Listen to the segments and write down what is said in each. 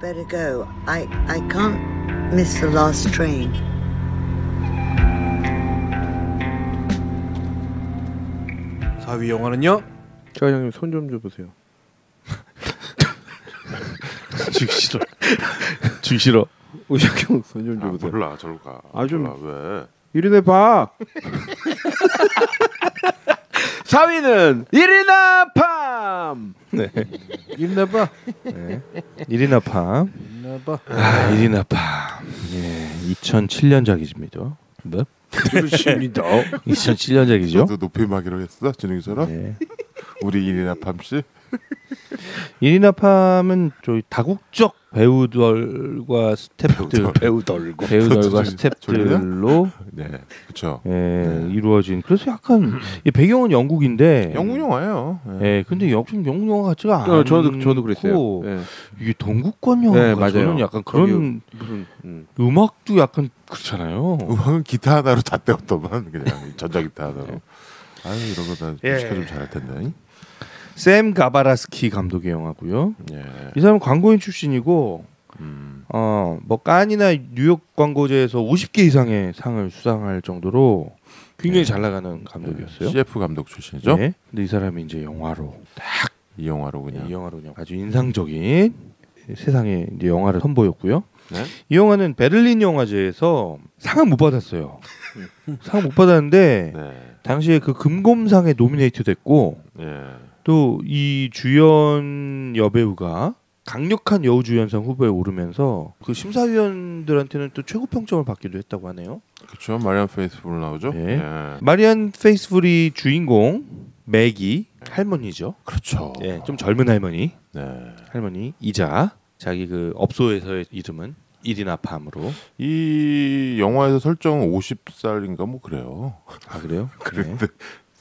better go. I I can't miss the last train. 사위 영화는요? 차장님 손 좀 줘보세요. 주기 싫어. 주기 싫어. 우혁 형 손좀 아, 줘보세요. 몰라 저로 가. 아, 좀- 몰라, 왜? 이리 내 봐. 사위는 일이나 팜. 네. 일이나 봐. 일이나 팜. 일이나 봐. 아, 일이나 팜. 예, 2007년작이십니다. 뭐? 그렇습니다. 2007년작이죠? 너도 높임하기로 했어 진웅이처럼? 네. 우리 일이나 밤씨? 일이나 팜은 저희 다국적 배우들과 스태프들, 배우덜고. 배우들과? 스태프들로 네, 그렇죠. 예, 네. 이루어진 그래서 약간 이 배경은 영국인데 영국 영화예요. 네. 예, 근데 영국 영국 영화 같지가 않고 어, 저도 저도 그랬어요. 예. 이게 동국권 영화 네, 가 맞아요. 저는 약간 그런 무슨 음. 음악도 약간 그렇잖아요. 음악은 기타 하나로 다 때웠더만 그냥 전자기타 하나로. 아유 이런 거다 예. 뮤지컬 좀 잘할 텐데. 샘 가바라스키 감독의 영화고요. 예. 이 사람은 광고인 출신이고 음. 어뭐 깐이나 뉴욕 광고제에서 50개 이상의 상을 수상할 정도로 굉장히 잘 나가는 감독이었어요. CF 감독 출신이죠. 네. 근데 이 사람이 이제 영화로 이 영화로 그냥. 이 영화로 그냥 아주 인상적인 세상에 이제 영화를 선보였고요. 네? 이 영화는 베를린 영화제에서 상을 못 받았어요. 상을 못 받았는데 네. 당시에 그 금곰상에 노미네이트 됐고 예. 또 이 주연 여배우가 강력한 여우 주연상 후보에 오르면서 그 심사위원들한테는 또 최고 평점을 받기도 했다고 하네요. 그렇죠. 마리안 페이스풀 나오죠. 예. 예. 마리안 페이스풀이 주인공 매기 할머니죠. 그렇죠. 예, 좀 젊은 할머니, 네. 할머니 이자 자기 그 업소에서의 이름은 이리나 팜으로. 이 영화에서 설정 50살인가 뭐 그래요. 아 그래요? 네. 그런데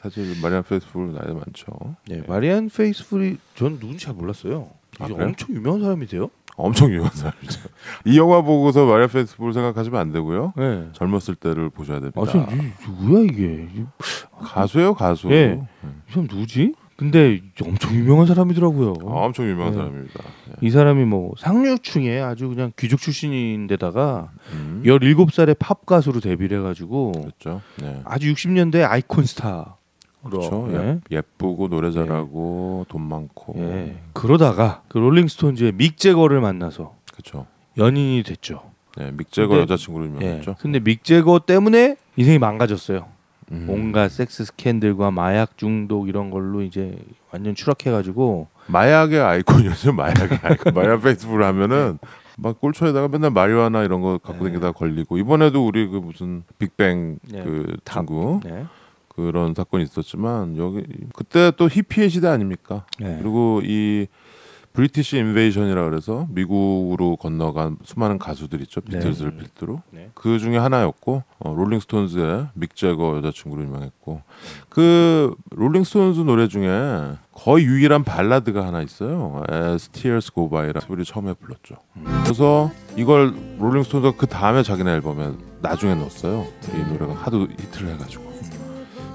사실 마리안 페이스풀 나이 많죠. 네, 마리안 페이스풀이 전 누군지 잘 몰랐어요. 아? 엄청 유명한 사람이세요? 엄청 유명한 사람이죠. 이 영화 보고서 마리안 페이스풀 생각하시면 안 되고요. 네. 젊었을 때를 보셔야 됩니다. 아, 저 이- 누구야 이게? 이, 가수예요, 가수. 예. 이 사람 누구지? 근데 엄청 유명한 사람이더라고요. 아, 엄청 유명한 네. 사람입니다. 예. 이 사람이 뭐 상류층에 아주 그냥 귀족 출신인데다가 음. 17살에 팝 가수로 데뷔를 해가지고 그렇죠. 네. 아주 60년대 아이콘 스타. 그렇죠. 예. 예쁘고 노래 잘하고 돈 많고. 예. 그러다가 그 롤링스톤즈의 믹 재거를 만나서 그렇죠. 연인이 됐죠. 네, 믹 재거 근데- 여자친구로 예. 유명했죠. 근데 믹 재거 때문에 인생이 망가졌어요. 음. 온갖 섹스 스캔들과 마약 중독 이런 걸로 이제 완전 추락해가지고 마약의 아이콘이었죠. 마약의 아이콘. 마약 페이스북 하면은 막 꼴초에다가 맨날 마리화나 이런 거 갖고 네. 다니다가 걸리고 이번에도 우리 그 무슨 빅뱅 네. 그 탑. 친구 네. 그런 사건이 있었지만 여기 그때 또 히피의 시대 아닙니까? 네. 그리고 이 British Invasion이라 그래서 미국으로 건너간 수많은 가수들 있죠. 네. 비틀즈를 필두로. 네. 그 중에 하나였고 어, 롤링스톤즈의 믹 재거 여자친구로 유명했고 그 롤링스톤즈 노래 중에 거의 유일한 발라드가 하나 있어요. As Tears Go By라 우리 처음에 불렀죠. 그래서 이걸 롤링스톤즈가 그 다음에 자기네 앨범에 나중에 넣었어요. 이 노래가 하도 히트를 해가지고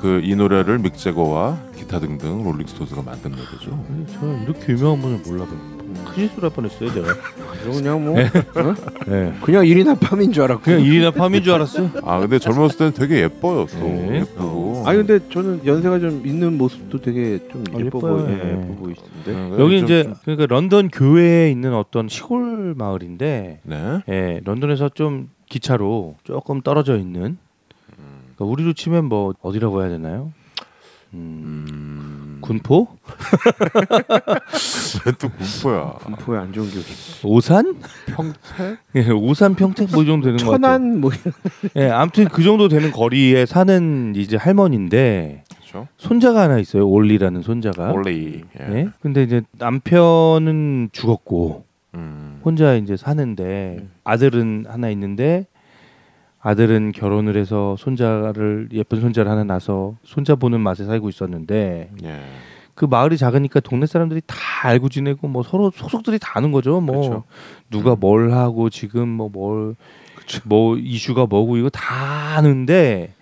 그 이 노래를 믹 재거와 기타 등등 롤링스톤즈가 만든 노래죠. 저 이렇게 유명한 분을 몰라봤는데 큰일 소리 할 뻔했어요 제가. 그냥 뭐 네. 그냥 일이나 밤인 줄 알았고. 그냥 일이나 팜인 줄 알았어요. 아 근데 젊었을 때는 되게 예뻐요 또 네. 예쁘고. 아니 근데 저는 연세가 좀 있는 모습도 되게 좀 아, 예뻐 예뻐요. 보이 예. 예뻐 보이시는데. 네, 여기 좀- 이제 그러니까 런던 교외에 있는 어떤 시골 마을인데, 네. 예, 런던에서 좀 기차로 조금 떨어져 있는. 그러니까 우리로 치면 뭐 어디라고 해야 되나요? 음, 음... 군포, 왜 또 군포야? 분포에 안 좋은 기억이. 오산, 평택? 예, 오산, 평택 뭐 이 정도 되는 것 같아요. 천안 뭐 이런. 예, 아무튼 그 정도 되는 거리에 사는 이제 할머니인데 그렇죠. 손자가 하나 있어요. 올리라는 손자가. 올리. 예. 예? 근데 이제 남편은 죽었고 음. 혼자 이제 사는데 아들은 하나 있는데 아들은 결혼을 해서 손자를 예쁜 손자를 하나 낳아서 손자 보는 맛에 살고 있었는데 예. 그 마을이 작으니까 동네 사람들이 다 알고 지내고 뭐 서로 속속들이 다 아는 거죠. 뭐 그렇죠. 누가 뭘 하고 지금 뭐뭘뭐 이슈가 뭐고 이거 다 아는데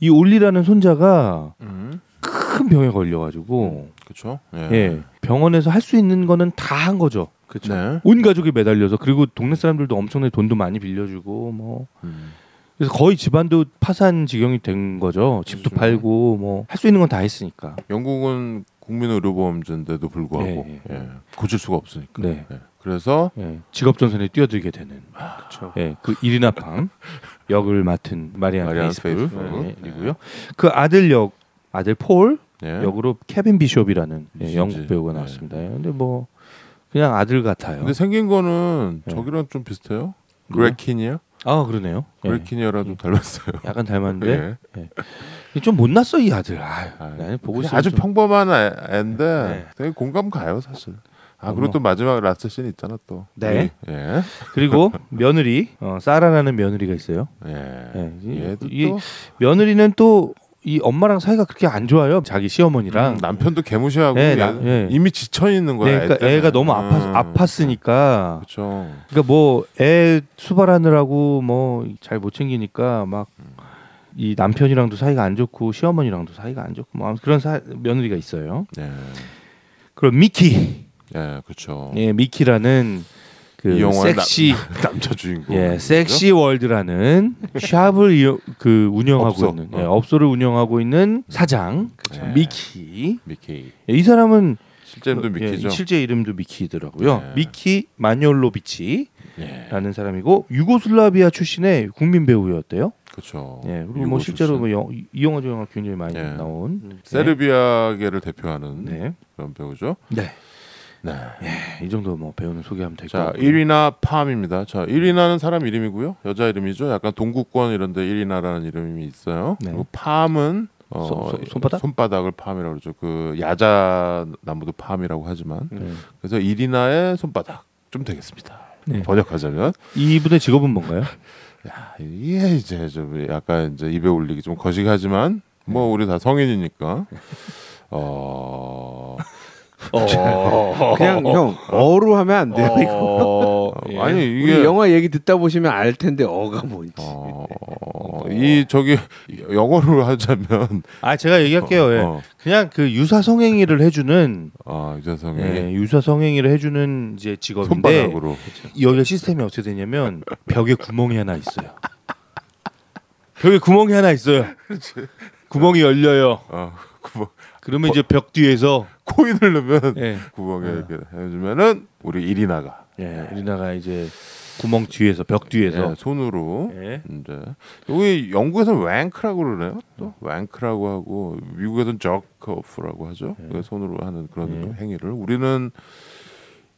이 올리라는 손자가 음. 큰 병에 걸려가지고 그렇죠. 예 병원에서 할 수 있는 거는 다 한 거죠. 그렇죠. 네. 온 가족이 매달려서 그리고 동네 사람들도 엄청나게 돈도 많이 빌려주고 뭐 음. 그래서 거의 집안도 파산 지경이 된 거죠. 집도 그렇죠. 팔고 뭐 할 수 있는 건 다 했으니까. 영국은 국민 의료보험제인데도 불구하고 예, 예, 고칠 수가 없으니까. 네. 예. 그래서 예, 직업 전선에 뛰어들게 되는. 그렇죠. 예, 그 이리나 팜 역을 맡은 마리안, 마리안 페이스풀 페이스풀. 이고요. 그 아들 역 아들 폴 예. 역으로 케빈 비숍이라는 예. 영국 배우가 네. 나왔습니다. 예, 근데 뭐 그냥 아들 같아요. 근데 생긴 거는 예. 저기랑 좀 비슷해요. 뭐요? 그렉 키니어? 아 그러네요. 예, 그렉 키니어랑 좀 닮았어요. 약간 닮았는데 예. 좀 못났어 이 아들. 아유, 아, 보고. 아주 평범한 애- 애인데 네. 되게 공감 가요 사실. 아. 그리고 또 마지막 라스트 씬 있잖아 또. 네. 예. 그리고 며느리 어, 사라라는 며느리가 있어요. 예. 예, 이- 얘도 이또 며느리는 또 이 엄마랑 사이가 그렇게 안 좋아요. 자기 시어머니랑. 음, 남편도 개무시하고 네, 얘 나- 예. 이미 지쳐 있는 거야. 네, 그러니까 애가 너무 아파 아팠으니까. 그렇죠. 그러니까 뭐 애 수발하느라고 뭐 잘 못 챙기니까 막 이 남편이랑도 사이가 안 좋고 시어머니랑도 사이가 안 좋고 뭐 그런 사, 며느리가 있어요. 예. 그럼 미키, 예, 그렇죠. 예 미키라는 그이 섹시 남 자 주인공. 예 섹시 월드라는 샵을 이어- 그 운영하고 업소. 있는 예, 어. 업소를 운영하고 있는 사장 그쵸. 미키. 미키. 예, 이 사람은 실제 이름도 그, 미키죠. 예, 실제 이름도 미키더라고요. 네. 미키 마니올로비치라는 예. 사람이고 유고슬라비아 출신의 국민 배우였대요. 그렇죠. 예, 그리고 뭐 실제로 뭐 영, 이 영화 저 영화 굉장히 많이 예. 나온 음. 세르비아계를 대표하는 네. 그런 배우죠. 네. 네. 이 정도 뭐 배우는 소개하면 될것 자, 같고요. 이리나 팜입니다. 자, 이리나는 사람 이름이고요. 여자 이름이죠. 약간 동구권 이런데 이리나라는 이름이 있어요. 네. 그리고 팜은 어, 손- 손- 손바닥? 손바닥을 팜이라고 그러죠. 그 야자 나무도 팜이라고 하지만 네. 그래서 이리나의 손바닥 좀 되겠습니다. 네. 번역하자면 이분의 직업은 뭔가요? 야, 이게 이제 좀 약간 이제 입에 올리기 좀 거시기하지만 뭐 우리 다 성인이니까 어, 그냥 형 어로 하면 안 돼요. 이거. 어 예. 아니 이게 영화 얘기 듣다 보시면 알 텐데 어가 뭔지. 어, 이 저기 영어로 하자면 아 제가 얘기할게요. 예. 어, 그냥 그 유사 성행위를 해주는 아 유재성이 예, 유사 성행위를 해주는 이제 직업인데 손바닥으로 여기가 시스템이 어떻게 되냐면 벽에 구멍이 하나 있어요. 벽에 구멍이 하나 있어요. 구멍이 열려요. 어, 구멍, 그러면 이제 벽 뒤에서 코인을 넣으면 예, 구멍에 이렇게 해주면은 우리 이리나가 예, 리나가 이제 구멍 뒤에서 벽 뒤에서 예, 손으로 예. 이제 여기 영국에서는 웽크라고 그러네요. 또 웽크라고 하고 미국에서는 저커프라고 하죠. 예. 그 손으로 하는 그런 예. 행위를 우리는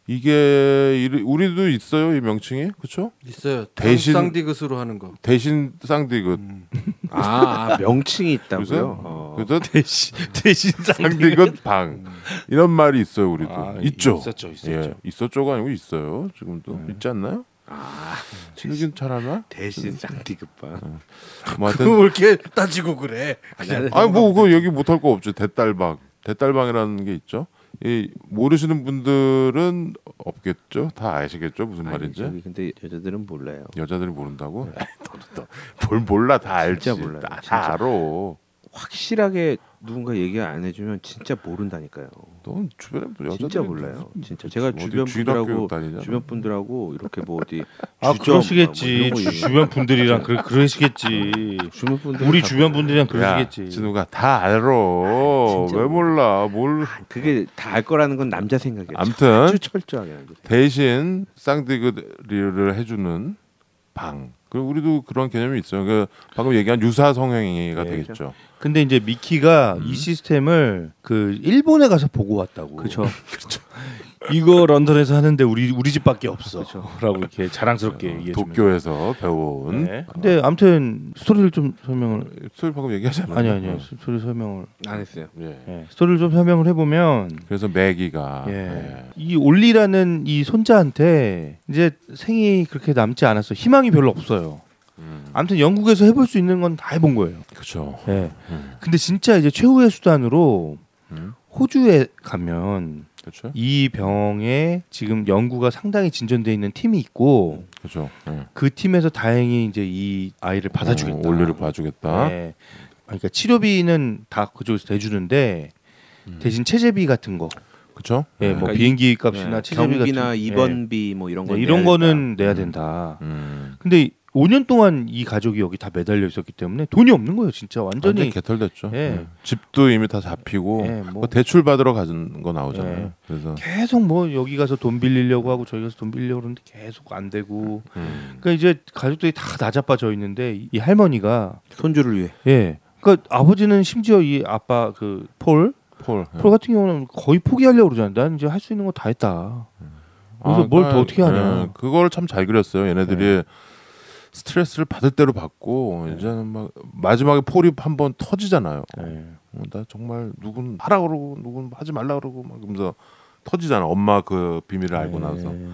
이게 우리도 있어요 이 명칭이 그렇죠? 있어요. 대신- 쌍디귿으로 하는 거. 대신 쌍디귿 아, 아, 명칭이 있다고요. 그래서 어. 그래서 대신 대신 쌍디귿 방 이런 말이 있어요 우리도 아, 있죠. 있었죠, 있었죠. 예, 있었죠가 아니고 있어요. 지금도 네. 있지 않나요? 아, 지금 잘하나? 대신. 뭐 그걸 하여튼 왜 이렇게 따지고 그래? 아니 뭐 그거 얘기 못할 거 없죠. 대딸방, 대딸방이라는 게 있죠. 이 모르시는 분들은 없겠죠. 다 아시겠죠 무슨 아니, 말인지. 저기 근데 여자들은 몰라요. 여자들이 모른다고? 너는 또뭘 몰라 다 알지. 몰라요, 다, 진짜. 다 알아. 확실하게 누군가 얘기 안 해주면 진짜 모른다니까요. 넌 주변에 뭐 여자들이 진짜 몰라요. 진짜 제가 주변 분들하고? 주변 분들하고 이렇게 뭐 어디 아 그러시겠지 뭐 주, 주변 분들이랑 그러, 그러시겠지 주변 분들 우리 주변 분들이랑 야, 그러시겠지 진우가 다 알아. 진짜 왜 몰라? 뭘? 그게 다 알 거라는 건 남자 생각이에요. 아무튼 아주 철저하게. 대신 쌍디그리를 해주는 방. 그리고 우리도 그런 개념이 있어요. 그 방금 얘기한 유사 성행위가 네, 되겠죠. 근데 이제 미키가 이 시스템을 그 일본에 가서 보고 왔다고 그렇죠. 이거 런던에서 하는데 우리 우리 집밖에 없어 그쵸. 라고 이렇게 자랑스럽게 얘기해 주면 도쿄에서 배운. 네. 근데 아무튼 스토리를 좀 설명을 소리 방금 얘기하잖아요. 아니 아니요 스토리 설명을 안 했어요. 예. 예, 스토리를 좀 설명을 해 보면 그래서 매기가 예. 예. 이 올리라는 이 손자한테 이제 생이 그렇게 남지 않았어 희망이 별로 없어요. 음, 아무튼 영국에서 해볼 수 있는 건 다 해본 거예요. 그렇죠. 예. 음, 근데 진짜 이제 최후의 수단으로 음, 호주에 가면 그렇죠. 이 병에 지금 연구가 상당히 진전돼 있는 팀이 있고 그렇죠. 예. 그 팀에서 다행히 이제 이 아이를 받아주겠다. 어, 올리를 봐주겠다. 네. 그러니까 치료비는 다 그쪽에서 대주는데 대신 체재비 같은 거, 그렇죠? 예, 뭐 그러니까 비행기 값이나 네, 체재비 경비나 같은 입원비 뭐 이런 네, 건 이런 거는 된다. 내야 된다. 음. 근데 5년 동안 이 가족이 여기 다 매달려 있었기 때문에 돈이 없는 거예요, 진짜 완전 완전히. 개털됐죠. 예. 예. 집도 이미 다 잡히고 예, 뭐그 대출 받으러 가는 거 나오잖아요. 예. 그래서 계속 뭐 여기 가서 돈 빌리려고 하고 저기 가서 돈 빌리려고 그러는데 계속 안 되고. 음. 그러니까 이제 가족들이 다 나자빠져 있는데 이 할머니가 손주를 위해. 예. 그러니까 아버지는 심지어 이 아빠 그 폴, 폴. 예. 폴 같은 경우는 거의 포기하려고 그러잖아요. 난 이제 할 수 있는 거 다 했다. 그래서 뭘더 어떻게 하냐. 예, 그걸 참 잘 그렸어요. 얘네들이 스트레스를 받을 대로 받고 이제는 막 마지막에 폴이 한번 터지잖아요. 예. 어, 나 정말 누군 하라 그러고 누군 하지 말라 그러고 막 그러면서 터지잖아. 엄마 그 비밀을 알고 나서 예.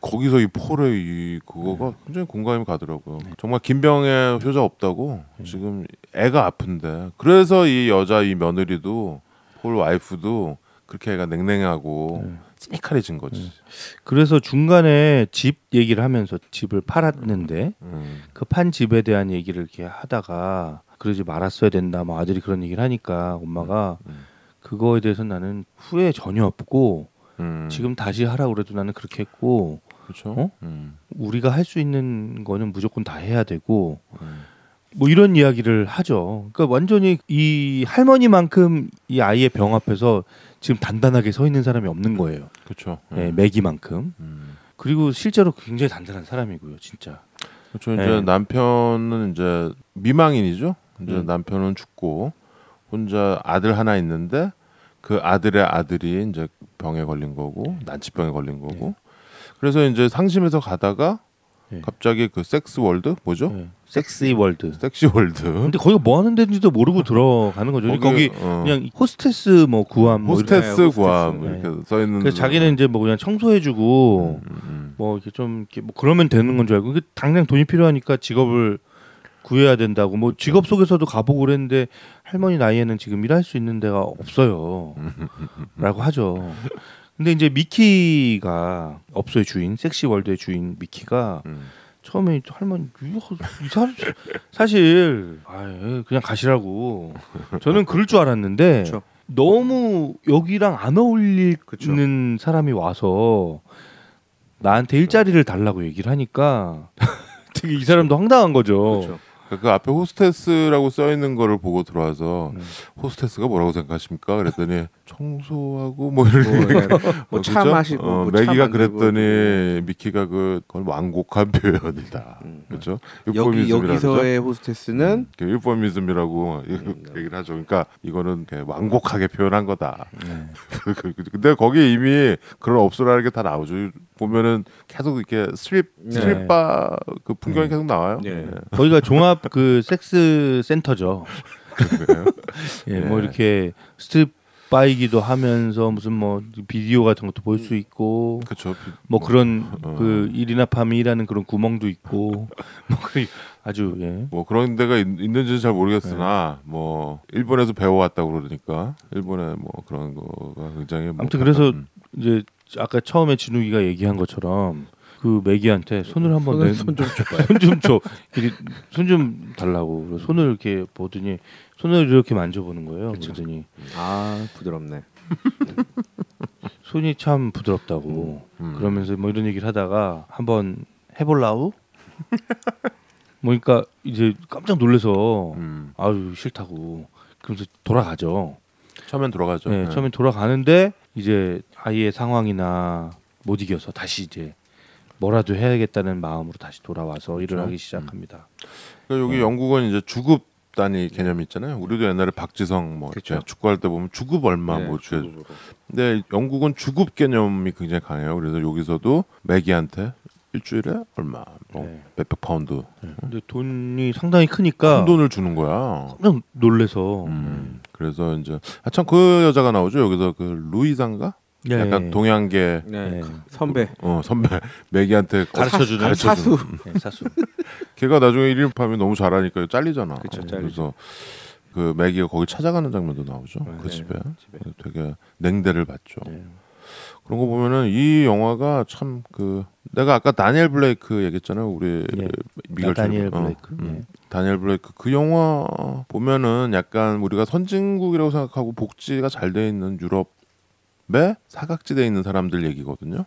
거기서 이 폴의 이 그거가 굉장히 공감이 가더라고요. 정말 김병의 효자 없다고 지금 애가 아픈데 그래서 이 여자 이 며느리도 폴 와이프도 그렇게 애가 냉랭하고 시니컬해진 거지. 그래서 중간에 집 얘기를 하면서 집을 팔았는데 음. 그판 집에 대한 얘기를 이렇게 하다가 그러지 말았어야 된다. 뭐 아들이 그런 얘기를 하니까 엄마가 음. 그거에 대해서 나는 후회 전혀 없고 음. 지금 다시 하라 그래도 나는 그렇게 했고 그렇죠. 어? 음. 우리가 할 수 있는 거는 무조건 다 해야 되고 음. 뭐 이런 이야기를 하죠. 그러니까 완전히 이 할머니만큼 이 아이의 병 앞에서 지금 단단하게 서 있는 사람이 없는 거예요. 그렇죠. 예, 매기만큼. 음. 그리고 실제로 굉장히 단단한 사람이고요, 진짜. 그렇죠. 이제 네. 남편은 이제 미망인이죠. 이제 음. 남편은 죽고 혼자 아들 하나 있는데 그 아들의 아들이 이제 병에 걸린 거고 난치병에 걸린 거고 그래서 이제 상심해서 가다가 네. 갑자기 그 섹스 월드 뭐죠? 예. 섹시 월드. 섹시 월드. 근데 거기가 뭐 하는 데인지도 모르고 들어가는 거죠. 거기 어, 그냥 호스테스 뭐 구함 뭐 이런- 호스테스 네, 구함 호스테스. 이렇게 써 있는. 그래서 자기는 이제 뭐 그냥 청소해주고 음, 음, 뭐 이렇게 좀 이렇게 뭐 그러면 되는 건 줄 알고 그 당장 돈이 필요하니까 직업을 구해야 된다고 뭐 직업 속에서도 가보고 그랬는데 할머니 나이에는 지금 일할 수 있는 데가 없어요. 라고 하죠. 근데 이제 미키가 업소의 주인, 섹시 월드의 주인 미키가 음. 처음에 할머니 이, 사람 사실 아 그냥 가시라고 저는 그럴 줄 알았는데 그쵸. 너무 여기랑 안 어울리는 사람이 와서 나한테 일자리를 달라고 얘기를 하니까 되게 이 사람도 황당한 거죠. 그렇죠. 그 앞에 호스테스라고 써 있는 거를 보고 들어와서 네. 호스테스가 뭐라고 생각하십니까? 그랬더니 청소하고 뭐 이런 뭐차 마시고 어, 뭐차 매기가 그랬더니 미키가 그 그건 완곡한 표현이다. 음. 그렇죠? 여기? 여기서의 호스테스는 그 유포미즘이라고 얘기를 하죠. 그러니까 이거는 완곡하게 표현한 거다. 네. 근데 거기에 이미 그런 업소라는 게 다 나오죠. 보면은 계속 이렇게 스트립 네. 스트립바 그 풍경이 계속 나와요. 네. 거기가 종합 그 섹스 센터죠. 예, 네. 뭐 이렇게 스트립 바이기도 하면서 무슨 뭐 비디오 같은 것도 볼 수 있고 그렇죠. 뭐 그런 어. 그 이리나 팜이 일하는 그런 구멍도 있고 뭐그 아주 예. 뭐 그런 데가 있, 있는지는 잘 모르겠으나 네. 뭐 일본에서 배워왔다고 그러니까 일본에 뭐 그런 거가 굉장히 뭐 아무튼 그래서 음. 이제 아까 처음에 진욱이가 얘기한 것처럼 그 매기한테 손을 한번 내 손좀 줘봐요. 손좀 줘. 손좀 달라고. 손을 이렇게 보더니 손을 이렇게 만져보는 거예요. 그러더니 아 부드럽네. 손이 참 부드럽다고. 음. 그러면서 뭐 이런 얘기를 하다가 한번 해볼라우? 뭐 그러니까 이제 깜짝 놀래서 음. 아유 싫다고. 그러면서 돌아가죠. 처음엔 들어가죠. 네, 네. 처음에 돌아가는데 이제 아이의 상황이나 못 이겨서 다시 이제 뭐라도 해야겠다는 마음으로 다시 돌아와서 일을 그렇죠. 하기 시작합니다. 그러니까 여기 네. 영국은 이제 주급 단위 개념이 있잖아요. 우리도 옛날에 박지성 뭐 그쵸. 축구할 때 보면 주급 얼마 네, 뭐. 주급으로. 근데 영국은 주급 개념이 굉장히 강해요. 그래서 여기서도 매기한테 일주일에 얼마, 뭐 네. 몇백 파운드 근데 돈이 상당히 크니까 큰 돈을 주는 거야. 깜짝 놀래서 음. 그래서 이제 아 참 그 여자가 나오죠. 여기서 그 루이상가? 네. 약간 동양계 네. 네. 선배 어 선배 매기한테 가르쳐주는 가르쳐주는. 사수. 네, 사수. 걔가 나중에 일일밤이 너무 잘하니까 잘리잖아. 그쵸, 그래서 그 매기가 거기 찾아가는 장면도 나오죠. 네, 그 네, 집에. 집에. 되게 냉대를 받죠. 네. 그런 거 보면은 이 영화가 참 그 내가 아까 다니엘 블레이크 얘기했잖아요. 우리 예. 미결 다니엘 어, 블레이크. 음. 예. 다니엘 블레이크 그 영화 보면은 약간 우리가 선진국이라고 생각하고 복지가 잘 돼 있는 유럽의 사각지대에 있는 사람들 얘기거든요.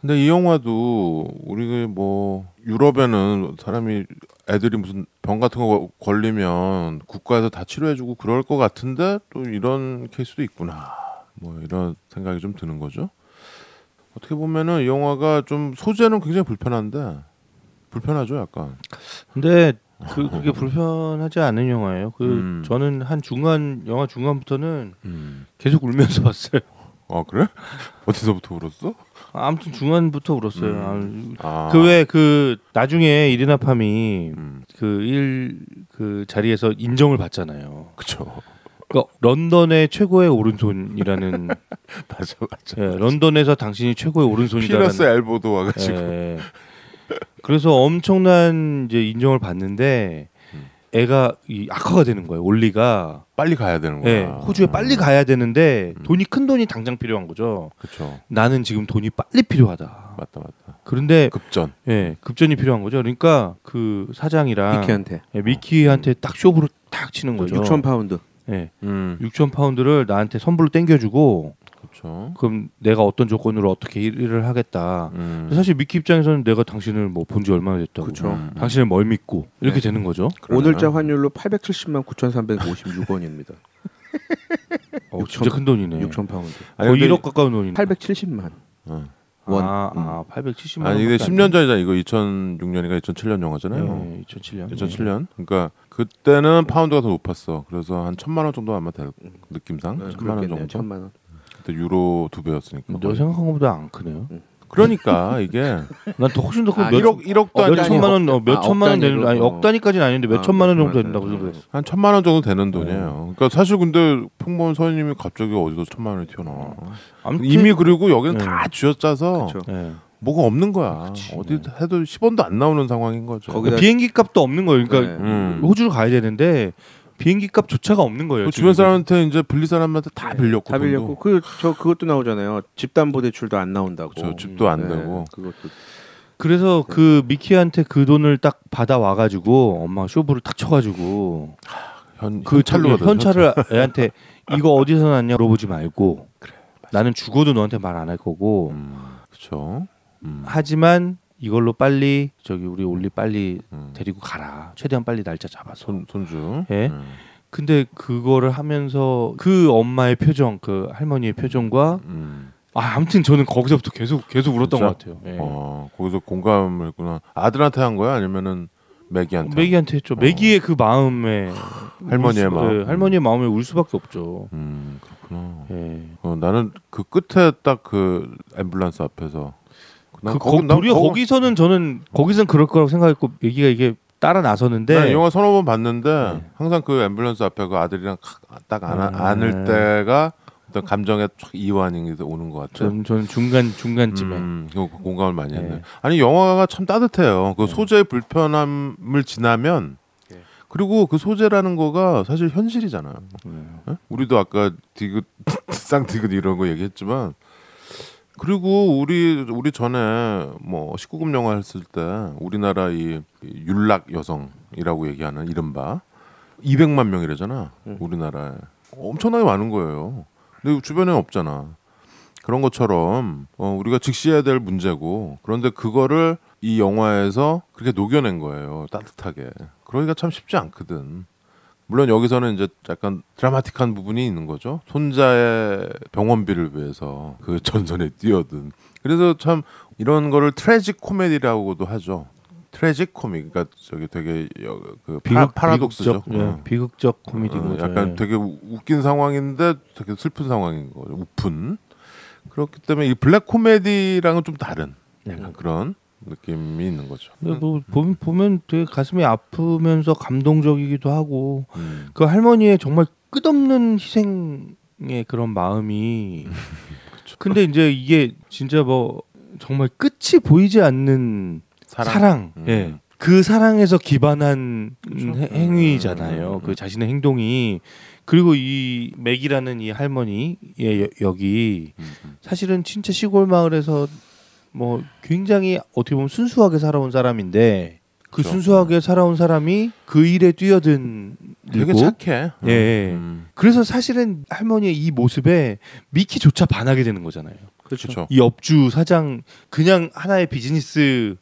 근데 이 영화도 우리 뭐 유럽에는 사람이 애들이 무슨 병 같은 거 걸리면 국가에서 다 치료해주고 그럴 것 같은데 또 이런 케이스도 있구나. 뭐 이런 생각이 좀 드는 거죠. 어떻게 보면은 이 영화가 좀 소재는 굉장히 불편한데 불편하죠, 약간. 근데 그 그게 불편하지 않은 영화예요. 그 음. 저는 한 중간 영화 중간부터는 음. 계속 울면서 봤어요. 아 그래? 어디서부터 울었어? 아무튼 중간부터 울었어요. 아. 그왜 그 나중에 이리나 팜이 음. 그일 그 자리에서 인정을 받잖아요. 그쵸. 그러니까 런던의 최고의 오른손이라는 맞아 맞아. 예, 런던에서 당신이 최고의 오른손이라는 penis elbow도 와가지고. 예. 그래서 엄청난 이제 인정을 받는데 음. 애가 이 악화가 되는 거예요. 올리가 빨리 가야 되는 거야. 예, 호주에 빨리 가야 되는데 음. 돈이 큰 돈이 당장 필요한 거죠. 그쵸. 나는 지금 돈이 빨리 필요하다. 맞다 맞다. 그런데 급전. 예, 급전이 필요한 거죠. 그러니까 그 사장이랑 미키한테 예, 미키한테 딱 쇼부로 딱 치는 거죠. 6천 파운드. 예, 음. 6천 파운드를 나한테 선불로 땡겨주고 그쵸. 그럼 내가 어떤 조건으로 어떻게 일을 하겠다. 음. 사실 미키 입장에서는 내가 당신을 뭐 본 지 얼마나 됐다고. 그쵸. 음. 당신을 뭘 믿고 이렇게 네. 되는 거죠. 그러네요. 오늘자 환율로 870만 9,356원입니다. 어, 진짜 큰 돈이네. 6천 파운드. 아니, 거의 근데- 1억 가까운 돈이네. 870만 어. 원. 아, 음. 아 870만 아니 이게 10년 전이잖아. 이거 2006년이니까 2007년 영화잖아요. 네, 2007년. 2007년. 그러니까 그때는 파운드가 더 높았어. 그래서 한 천만 원 정도 아마 될 느낌상 네, 천만 원. 정도. 천만 원. 그때 유로 두 배였으니까. 너 생각한 것보다 안 크네요. 그러니까 이게 난 더 훨씬 더 큰. 아, 몇, 1억 1억도 어, 아니 몇 천만 원, 어, 몇 아, 천만 원억 되는 아니 억 단위까지는 아닌데 몇 아, 천만 원몇 정도 천만 된다고 원. 생각했어. 한 천만 원 정도 되는 돈이에요. 그러니까 사실 근데 평범한 서민이 갑자기 어디서 천만 원이 튀어나와. 아무튼 이미 그리고 여기는 네. 다 쥐어짜서. 예. 뭐가 없는 거야. 그치. 어디 해도 10원도 안 나오는 상황인 거죠. 거기다- 비행기 값도 없는 거예요. 그러니까 네. 음. 호주를 가야 되는데 비행기 값조차가 없는 거예요. 그. 주변 사람한테 이제 빌릴 사람한테 다 빌렸고 다 빌렸고. 그 저 그것도 나오잖아요. 집담보대출도 안 나온다고. 그렇죠. 집도 안 네, 되고. 그것도 그래서 그 미키한테 그 돈을 딱 받아 와가지고 엄마가 쇼부를 딱 쳐가지고 현, 그 받아요, 현찰을 애한테 이거 어디서 났냐 물어보지 말고 나는 죽어도 너한테 말 안 할 거고 음, 그렇죠. 음, 하지만 이걸로 빨리 저기 우리 올리 빨리 음. 데리고 가라 최대한 빨리 날짜 잡아서 손 손주. 예? 음, 근데 그거를 하면서 그 엄마의 표정 그 할머니의 표정과 음. 아 아무튼 저는 거기서부터 계속 계속 울었던 진짜? 것 같아요 예. 어 거기서 공감을 했구나. 아들한테 한 거야 아니면은 매기한테? 매기한테 했죠 매기의 그 마음에 할머니의 울 수- 마음. 예, 할머니의 마음에 울 수밖에 없죠 음 그렇구나. 예. 어, 나는 그 끝에 딱 그 앰뷸런스 앞에서 난 그 거기- 거, 난 도리어 거기- 거기서는 저는 거기선 그럴 거라고 생각했고 얘기가 이게 따라 나서는데 난 영화 서너 번 봤는데 네. 항상 그 앰뷸런스 앞에 그 아들이랑 딱 안아, 네. 안을 때가 어떤 감정에 촥 이완이 오는 것 같아. 전 저는 중간 중간쯤에 음, 공감을 많이 했네. 네. 아니 영화가 참 따뜻해요. 그 네. 소재의 불편함을 지나면 네. 그리고 그 소재라는 거가 사실 현실이잖아요. 네. 예? 우리도 아까 디귿 쌍디귿 이런 거 얘기했지만 그리고 우리 우리 전에 뭐 19금 영화 했을 때 우리나라 이 윤락 여성이라고 얘기하는 이른바 200만 명이래잖아. 음. 우리나라에 엄청나게 많은 거예요. 근데 주변에 없잖아. 그런 것처럼 어, 우리가 직시해야 될 문제고 그런데 그거를 이 영화에서 그렇게 녹여낸 거예요 따뜻하게 그러기가 참 쉽지 않거든 물론 여기서는 이제 약간 드라마틱한 부분이 있는 거죠. 손자의 병원비를 위해서 그 전선에 뛰어든. 그래서 참 이런 거를 tragic comedy라고도 하죠. tragic comic 그러니까 저기 되게 여- 그 파, 파라독스죠. 비극적, 예, 어. 비극적 어, 코미디고 약간 되게 우- 웃긴 상황인데 되게 슬픈 상황인 거죠. 우픈. 그렇기 때문에 이 블랙 코미디랑은 좀 다른 약간 그런 느낌이 있는 거죠. 근데 뭐 보면 보면 되게 가슴이 아프면서 감동적이기도 하고 음. 그 할머니의 정말 끝없는 희생의 그런 마음이 근데 이제 이게 진짜 뭐 정말 끝이 보이지 않는 사랑, 음. 예. 그 사랑에서 기반한 그쵸. 해- 행위잖아요. 음, 음, 음. 그 자신의 행동이 그리고 이 맥이라는 이 할머니의 여- 여기 음, 음. 사실은 진짜 시골 마을에서 뭐 굉장히 어떻게 보면 순수하게 살아온 사람인데 그 그렇죠. 순수하게 살아온 사람이 그 일에 뛰어든 되게 착해. 예. 음, 그래서 사실은 할머니의 이 모습에 미키조차 반하게 되는 거잖아요. 그렇죠. 이 업주 사장 그냥 하나의 비즈니스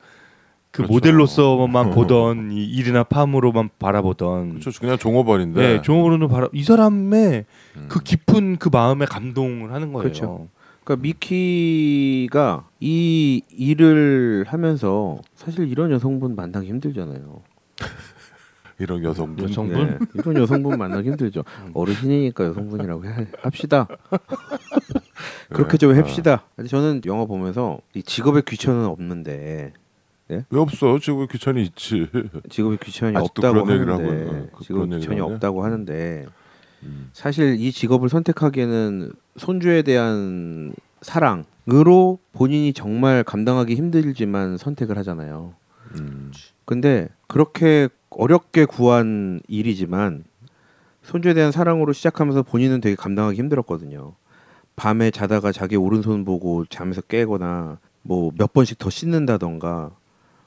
그 그렇죠. 모델로서만 보던 이 일이나 팜으로만 바라보던 그렇죠. 그냥 종업원인데. 네, 종업으로는 바라 이 사람의 음. 그 깊은 그 마음에 감동을 하는 거예요. 그렇죠. 그러니까 미키가 이 일을 하면서 사실 이런 여성분 만나기 힘들잖아요. 이런 여성분. 여성분? 네, 이런 여성분 만나기 힘들죠. 어르신이니까 여성분이라고 해- 합시다. 그렇게 좀 네. 합시다. 근데 저는 영화 보면서 이 직업의 귀천은 없는데 왜 없어? 지금 귀천이 있지. 직업의 귀천이 아직도 없다고 그런 얘기를 하는데 하고 있나? 그- 직업 그런 귀천이? 없다고 하는데 음. 사실 이 직업을 선택하기에는 손주에 대한 사랑으로 본인이 정말 감당하기 힘들지만 선택을 하잖아요. 음. 근데 그렇게 어렵게 구한 일이지만 손주에 대한 사랑으로 시작하면서 본인은 되게 감당하기 힘들었거든요. 밤에 자다가 자기 오른손 보고 잠에서 깨거나 뭐 몇 번씩 더 씻는다던가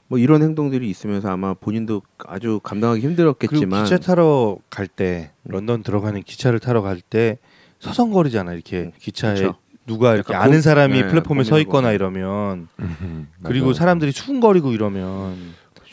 뭐 이런 행동들이 있으면서 아마 본인도 아주 감당하기 힘들었겠지만 기차 타러 갈 때 런던 들어가는 기차를 타러 갈 때 서성거리잖아 이렇게 음, 기차에 그쵸. 누가 이렇게 아는 고- 사람이 네, 플랫폼에 서. 있거나 이러면 음. 그리고. 사람들이 수근거리고 이러면.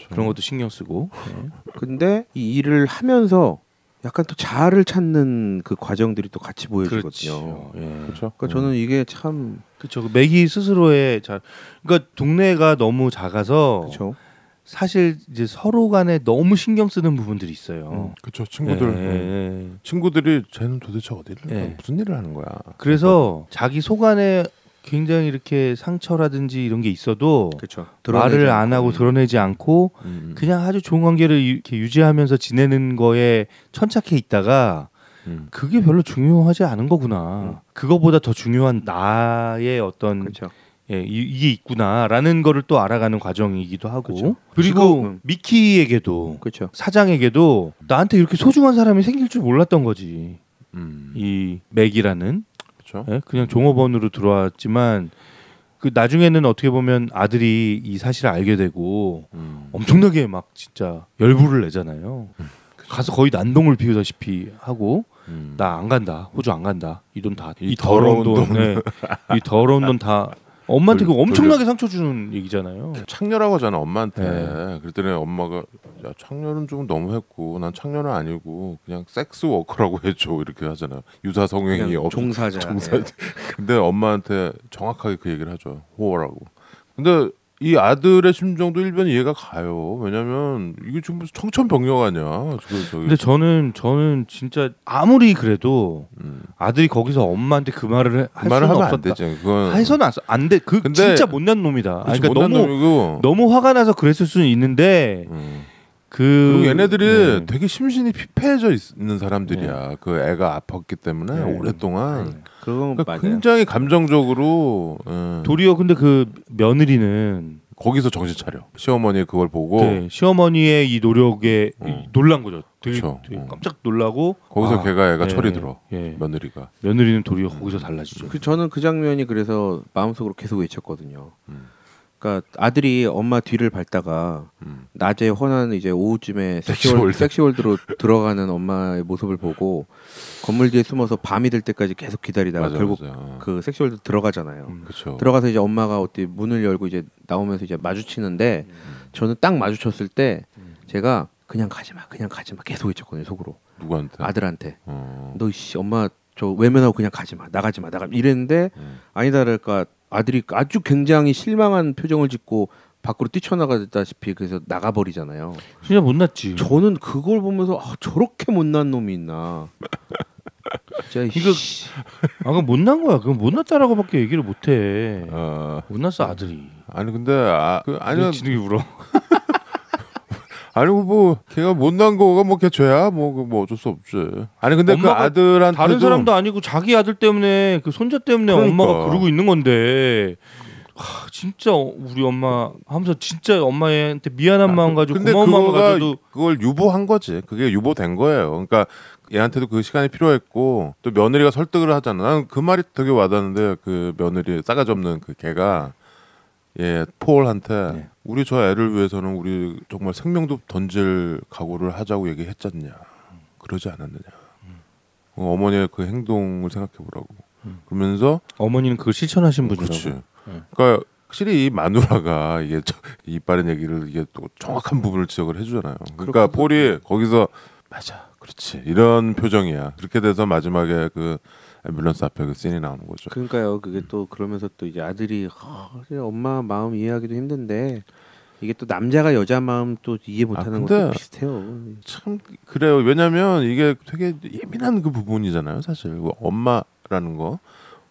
그런 것도 신경 쓰고 네. 근데 이 일을 하면서 약간 또 자아를 찾는 그 과정들이 또 같이 보여지거든요. 그렇죠. 예. 그렇죠. 그러니까 저는 이게 참 그렇죠. 그 맥이 스스로의 자, 그러니까 동네가 너무 작아서 그렇죠. 사실 이제 서로 간에 너무 신경 쓰는 부분들이 있어요. 그렇죠. 친구들. 예, 음. 예, 예. 친구들이 쟤는 도대체 어디를 예. 무슨 일을 하는 거야? 그래서 자기 속안에 굉장히 이렇게 상처라든지 이런 게 있어도 그렇죠. 말을 안 하고 드러내지 않고 음. 그냥 아주 좋은 관계를 이렇게 유지하면서 지내는 거에 천착해 있다가 음. 그게 별로 중요하지 않은 거구나. 그거보다 더 중요한 나의 어떤 그렇죠. 예, 이, 이게 있구나라는 거를 또 알아가는 과정이기도 하고 그쵸. 그리고 직업은- 미키에게도 그렇죠. 사장에게도 나한테 이렇게 소중한 사람이 생길 줄 몰랐던 거지. 음. 이 맥이라는 그렇죠. 예? 그냥 종업원으로 들어왔지만 그 나중에는 어떻게 보면 아들이 이 사실을 알게 되고 음. 엄청나게 막 진짜 열불을 내잖아요. 가서 거의 난동을 피우다시피 하고 음. 나안 간다 호주 안 간다 이 돈 다이이 더러운 돈, 네. 이 더러운 돈 다 엄마한테 돌- 그 엄청나게 상처 주는 얘기잖아요. 창녀라고 하잖아 엄마한테. 네. 그랬더니 엄마가 야 창녀는 좀 너무했고 난 창녀는 아니고 그냥 섹스 워커라고 해줘 이렇게 하잖아요. 유사 성행이 그냥 없. 종사자. 종사. 예. 근데 엄마한테 정확하게 그 얘기를 하죠. 호어라고. 근데 이 아들의 심정도 일변 이해가 가요. 왜냐면 이게 지금 무슨 청천벽력 아니야. 근데 저는 저는 진짜 아무리 그래도 음. 아들이 거기서 엄마한테 그 말을 할 그 말을 수는 하면 안 없었다. 되지. 그건 해서는 안 돼. 그 근데- 진짜 못난 놈이다. 아니, 그치, 그러니까 못난 너무 놈이고. 너무 화가 나서 그랬을 수는 있는데 음. 그 그리고 얘네들이 네. 되게 심신이 피폐해져 있, 는 사람들이야. 그 애가 아팠기 때문에 네. 오랫동안. 그건 그러니까 맞아요. 굉장히 감정적으로 예. 도리어 근데 그 며느리는 거기서 정신 차려. 시어머니 그걸 보고 네, 시어머니의 이 노력에 어. 이- 놀란 거죠. 되게, 그쵸. 되게 어. 깜짝 놀라고 거기서 아, 걔가 애가 예, 철이 들어. 예. 며느리가. 며느리는 도리어 거기서 달라지죠. 그 저는 그 장면이 그래서 마음속으로 계속 외쳤거든요. 음. 그러니까 아들이 엄마 뒤를 밟다가 음. 낮에 헌한 이제 오후쯤에 섹시월드. 섹시월드, 섹시월드로 들어가는 엄마의 모습을 보고 건물 뒤에 숨어서 밤이 될 때까지 계속 기다리다가 맞아, 결국 맞아. 그 섹시월드 들어가잖아요. 음. 들어가서 이제 엄마가 어디 문을 열고 이제 나오면서 이제 마주치는데 저는 딱 마주쳤을 때 제가 그냥 가지 마, 그냥 가지 마 계속 외쳤거든요 속으로 누구한테? 아들한테 어. 너씨 엄마 저 외면하고 그냥 가지 마, 나가지 마, 나가 이랬는데 음. 아니다 그럴까 아들이 아주 굉장히 실망한 표정을 짓고 밖으로 뛰쳐나가다시피 그래서 나가버리잖아요. 진짜 못났지. 저는 그걸 보면서 아, 저렇게 못난 놈이 있나. 진짜 이거- 씨. 아 그건 못난 거야. 그건 못났다라고밖에 얘기를 못해. 어. 못났어 아들이. 아니 근데 아, 그 아니 진욱이 울어. 아니 뭐 걔가 못난 거가 뭐걔 죄야 뭐, 그뭐 어쩔 수 없지. 아니 근데 그 아들한테 다른 사람도 아니고 자기 아들 때문에 그 손자 때문에 그러니까. 엄마가 그러고 있는 건데 하, 진짜 우리 엄마 하면서 진짜 엄마한테 미안한 마음 가지고 근데 고마운 마음 가지고 그걸 유보한 거지. 그게 유보된 거예요. 그러니까 얘한테도 그 시간이 필요했고 또 며느리가 설득을 하잖아. 나는 그 말이 되게 와닿는데 그 며느리 싸가지 없는 그 걔가 예 폴한테 네. 우리 저 애를 위해서는 우리 정말 생명도 던질 각오를 하자고 얘기했잖냐. 그러지 않았느냐. 어, 어머니의 그 행동을 생각해 보라고. 그러면서 어머니는 그걸 실천하신 분이라고. 그렇지. 네. 그러니까 확실히 이 마누라가 이게 저, 이빠른 얘기를 이게 또 정확한 부분을 지적을 해주잖아요. 그러니까 폴이 거기서 맞아, 그렇지 이런 표정이야. 그렇게 돼서 마지막에 그 앰뷸런스 앞에 그 씬이 나오는 거죠. 그러니까요. 그게 또 그러면서 또 이제 아들이 아, 이제 엄마 마음 이해하기도 힘든데 이게 또 남자가 여자 마음 또 이해 못하는 근데 것도 비슷해요. 참 그래요. 왜냐하면 이게 되게 예민한 그 부분이잖아요. 사실 그 엄마라는 거,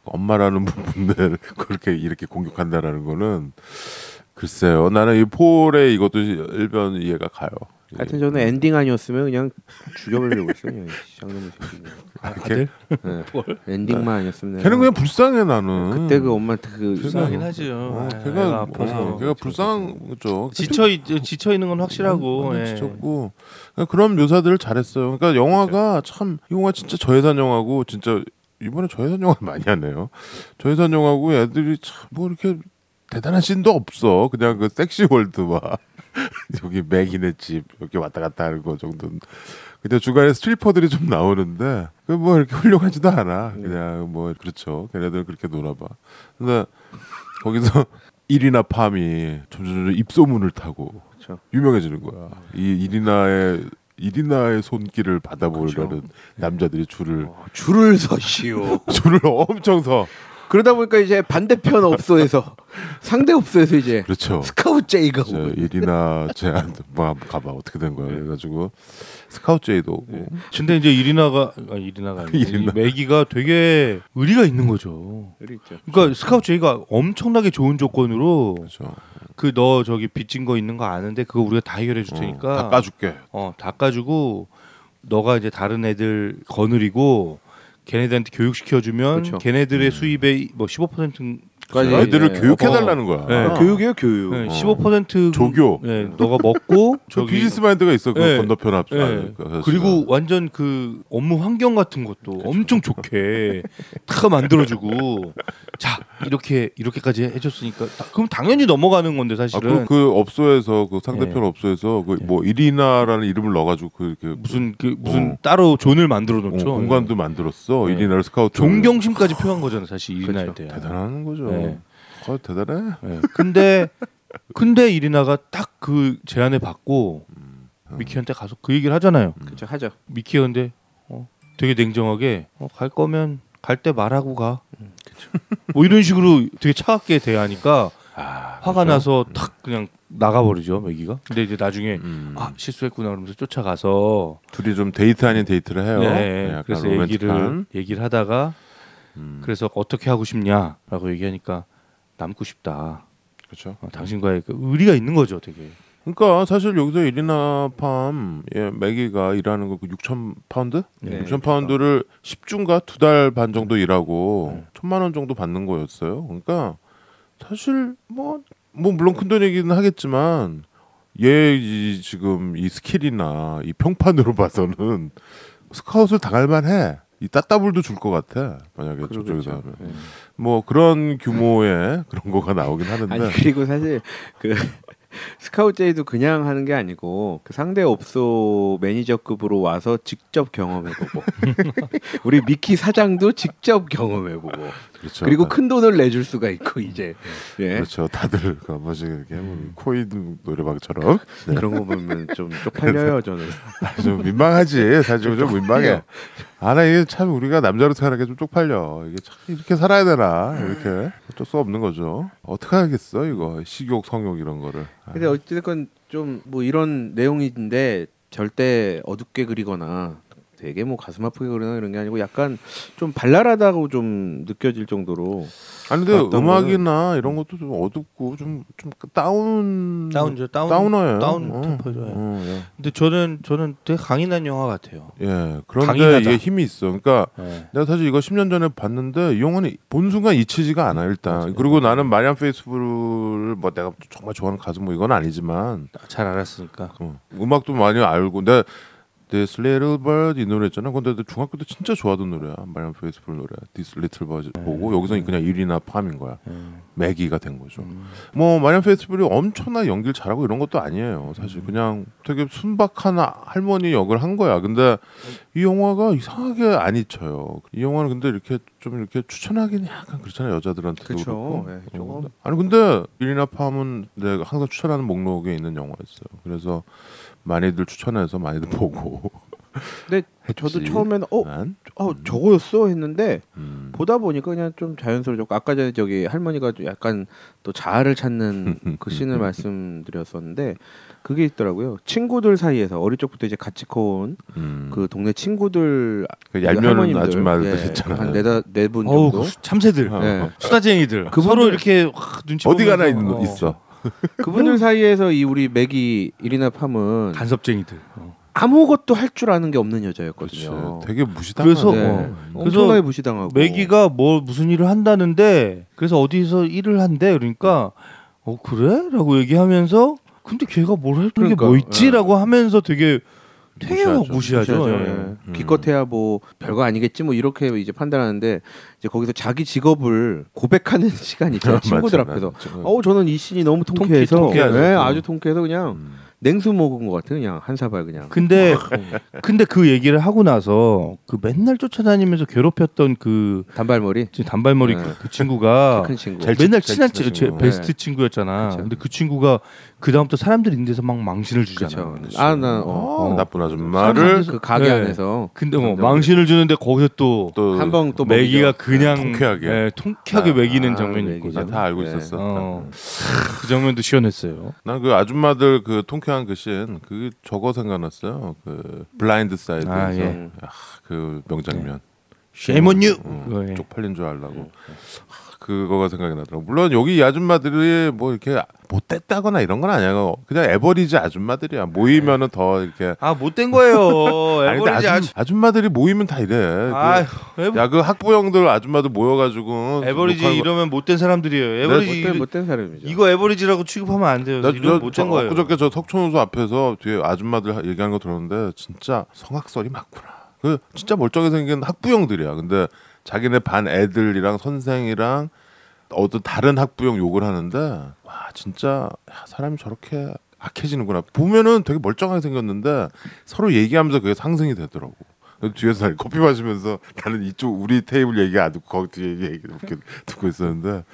엄마라는 부분을 그렇게 이렇게 공격한다라는 거는 글쎄요. 나는 이 폴의 이것도 일변 이해가 가요. 하여튼 저는 엔딩 아니었으면 그냥 죽여버리려고 했어요. 그냥 장놈의 새끼. 아들 네. 엔딩만 아니었으면 걔는 그냥 불쌍해 나는. 그때 그 엄마한테 그 불쌍하긴 하죠. 어, 예, 걔가 애가 아파서 어, 걔가 불쌍한 거죠. 지쳐 있, 지쳐 있는 건 확실하고. 예. 지쳤고 그런 묘사들을 잘했어요. 그러니까 영화가 참 이 영화 진짜 저예산 영화고 진짜 이번에 저예산 영화 많이 하네요. 저예산 영화고 애들이 참 뭐 이렇게 대단한 씬도 없어. 그냥 그 섹시 월드와 여기 맥이네 집 이렇게 왔다 갔다 하는 거 정도는. 근데 중간에 스트리퍼들이 좀 나오는데 그 뭐 이렇게 훌륭하지도 않아. 그냥 뭐 그렇죠. 걔네들 그렇게 놀아봐. 근데 거기서 이리나 팜이 점점 입소문을 타고 그렇죠. 유명해지는 거야. 이 이리나의 이리나의 손길을 받아보려는 남자들이 줄을 어, 줄을 서시오. 줄을 엄청 서. 그러다 보니까 이제 반대편 업소에서 상대 업소에서 이제 그렇죠. 스카우트 제의가 저 오고 이리나 쟤한테 뭐 가봐 어떻게 된 거야 그래가지고 스카우트 제의도 오고 근데 이제 이리나가 아, 이리나가 아니고 이리나. 이 매기가 되게 의리가 있는 거죠. 그리 있죠. 그러니까 스카우트 제의가 엄청나게 좋은 조건으로 그렇죠. 그 너 저기 빚진 거 있는 거 아는데 그거 우리가 다 해결해 줄 어, 테니까 닦아줄게. 어 닦아주고 너가 이제 다른 애들 거느리고 걔네들한테 교육시켜 주면 그렇죠. 걔네들의 수입의 뭐 15% 까지 애들을 예. 교육해달라는 거야. 네, 어. 교육이에요 교육. 네, 어. 15% 조교. 네, 너가 먹고 저 비즈니스 마인드가 있어 그 네. 건너편 앞. 네. 아, 그 그리고 완전 그 업무 환경 같은 것도 엄청 좋게 다 만들어주고 자 이렇게 이렇게까지 해줬으니까 다- 그럼 당연히 넘어가는 건데 아, 사실은 그, 그 업소에서 그 상대편 업소에서 그 뭐 이리나라는 이름을 넣어가지고 그 이렇게 무슨 그 무슨 어. 따로 zone을 만들어 어, 놓죠. 공간도 만들었어 네. 이리나를 스카우트. 존경심까지 표한 거잖아요, 사실 이리나에 그렇죠. 대한. 대단한 거죠. 네. 어, 대단해. 네. 근데 근데 이리나가 딱 그 제안을 받고 음. 미키한테 가서 그 얘기를 하잖아요. 그렇죠 하죠. 미키가 근데 어, 되게 냉정하게 어, 갈 거면 갈 때 말하고 가. 뭐 이런 식으로 되게 차갑게 대하니까 아, 화가 그래서? 나서 탁 그냥 나가버리죠 매기가. 근데 이제 나중에 음. 아 실수했구나 그러면서 쫓아가서 둘이 좀 데이트 아닌 데이트를 해요. 네, 약간 그래서 로맨틱한. 얘기를 얘기를 하다가 음, 그래서 어떻게 하고 싶냐라고 얘기하니까 남고 싶다. 그렇죠. 어, 당신과의 그 의리가 있는 거죠, 되게. 그러니까 사실 여기서 이리나 팜 예, 매기가 일하는 거 그 6천 파운드? 네, 6천 파운드를 10주인가 두 달 반 정도 일하고 네. 천만 원 정도 받는 거였어요. 그러니까 사실 뭐, 뭐 물론 큰 돈이기는 하겠지만 얘 이, 지금 이 skill이나 이 평판으로 봐서는 스카웃을 당할 만해. 이 따따블도 줄 것 같아. 만약에 저쪽에서. 하면. 네. 뭐 그런 규모의 그런 거가 나오긴 하는데 아니 그리고 사실 그 스카우트 제의도 그냥 하는 게 아니고 그 상대 업소 매니저급으로 와서 직접 경험해보고 우리 미키 사장도 직접 경험해보고 그렇죠. 그리고 다- 큰 돈을 내줄 수가 있고 이제 예 그렇죠. 다들 그 한 번씩 이렇게 뭐 코인 노래방처럼 네. 그런 거 보면 좀 쪽팔려요 저는 아, 좀 민망하지. 사실 좀 민망해. 아, 나 이게 참 우리가 남자로 태어난 게좀 쪽팔려. 이게 참 이렇게 살아야 되나 이렇게 어쩔 수 없는 거죠. 어떻게 하겠어 이거 식욕, 성욕 이런 거를. 아, 근데 어찌됐건 좀 뭐 이런 내용인데 절대 어둡게 그리거나 되게 뭐 가슴 아프게 그러나 이런 게 아니고 약간 좀 발랄하다고 좀 느껴질 정도로 아니 근데 음악이나 이런 것도 좀 어둡고 좀좀 다운 다운죠 다운 다운어예요. 다운 어. 템포죠. 예. 어, 예. 근데 저는 저는 되게 강인한 영화 같아요. 예. 그런데 강인하다. 이게 힘이 있어. 그러니까 예. 내가 사실 이거 10년 전에 봤는데 이 영화는 본 순간 잊히지가 않아 일단. 그리고 나는 마리안 페이스풀을 뭐 내가 정말 좋아하는 가수 뭐 이건 아니지만 잘 알았으니까. 어, 음악도 많이 알고 내 This Little Bird 이 노래 있잖아. 근데 나 중학교 때 진짜 좋아하던 노래야. 마리안 페이스풀 노래. This Little Bird 보고 여기서 그냥 이리나 팜인 거야. 음. 매기가 된 거죠. 음. 뭐 마리안 페이스불이 엄청나 연기를 잘하고 이런 것도 아니에요. 사실 그냥 되게 순박한 할머니 역을 한 거야. 근데 이 영화가 이상하게 안 잊혀요. 이 영화는 근데 이렇게 좀 이렇게 추천하기는 약간 그렇잖아요. 여자들한테도 그쵸. 그렇고. 예, 어, 조금. 아니 근데 일이나 팜은 내가 항상 추천하는 목록에 있는 영화였어요. 그래서 많이들 추천해서 많이들 보고. 근데 저도. 처음에는 어, 난, 어 저거였어 했는데 음. 보다 보니까 그냥 좀 자연스러워졌고 아까 전에 저기 할머니가 좀 약간 또 자아를 찾는 그 씬을 말씀드렸었는데 그게 있더라고요. 친구들 사이에서 어릴 적부터 이제 같이 커온 음. 그 동네 친구들 그그 얄미운 아줌마들 예, 있잖아요. 한 네다 네분 어우 정도. 그 참새들, 어. 예. 수다쟁이들. 그분들- 서로 이렇게 확 눈치 어디 가나 있는 어, 있어. 그분들 사이에서 이 우리 맥이 이리나 팜은 간섭쟁이들. 어. 아무것도 할 줄 아는 게 없는. 여자였거든요. 되게 무시당하네. 그래서, 네. 어. 엄청나게 무시당하고. 매기가 뭐 무슨 일을 한다는데 그래서 어디서 일을 한대 그러니까 어 그래?라고 얘기하면서 근데 걔가 뭘할게 그러니까, 뭐 있지라고 하면서 되게 되게 막 무시하죠. 무시하죠. 무시하죠. 예. 예. 음. 기껏해야 뭐 별거 아니겠지 뭐 이렇게 이제 판단하는데 이제 거기서 자기 직업을 고백하는 시간이 있잖아요. 친구들 맞아, 앞에서. 맞아. 어 저는 이 씬이 너무 통쾌, 통쾌해서 통쾌하죠. 네, 아주 통쾌해서 그냥 음. 냉수 먹은 것 같은 그냥 한 사발 그냥. 근데 근데 그 얘기를 하고 나서 그 맨날 쫓아다니면서 괴롭혔던 그 단발머리 단발머리 네. 그, 그 친구가 큰 친구. 제일 맨날 친한 치, 제 친구. 베스트 네. 친구였잖아. 그쵸. 근데 그 친구가 그 다음부터 사람들 있는 데서 막 망신을 주잖아. 그렇죠. 아나 어, 어, 어. 나쁜 아줌마를 그 가게 네. 안에서 근데 뭐 망신을 주는데 거기서 또또한번또 매기가 그냥 통쾌하게. 예, 통쾌하게 아, 매기는 아, 장면이 매기죠. 있거든. 나 다 알고 네. 있었어. 어. 그 장면도 시원했어요. 난 그 아줌마들 그 통쾌한 그 씬, 그 저거 생각났어요. 그 블라인드 사이드에서 아, 예. 음. 아, 그 명장면. On you. 어, 예. 쪽팔린 줄 알라고. 아, 그거가 생각이 나더라고. 물론 여기 이 아줌마들이 뭐 이렇게 못됐다거나 이런 건 아니야. 그냥 에버리지 아줌마들이야. 모이면은 더 이렇게. 아 못된 거예요. 아니 에버리지 아줌, 아주 아줌마들이 모이면 다 이래. 에버, 야그 학부형들 아줌마들 모여가지고 에버리지 이러면 못된 사람들이에요. 에버리지 못된 못된 사람이죠. 이거 에버리지라고 취급하면 안 돼요. 나, 저, 못된 저 거예요. 엊그저께 저 석촌호수 앞에서 뒤에 아줌마들 하- 얘기하는 거 들었는데 진짜 성악설이 맞구나. 그 진짜 멀쩡하게 생긴 학부형들이야. 근데 자기네 반 애들이랑 선생이랑 어떤 다른 학부형 욕을 하는데 와 진짜 야, 사람이 저렇게 악해지는구나. 보면은 되게 멀쩡하게 생겼는데 서로 얘기하면서 그게 상승이 되더라고. 뒤에서 나 커피 마시면서 나는 이쪽 우리 테이블 얘기 안 듣고 거기 뒤에 얘기 이렇게 듣고 있었는데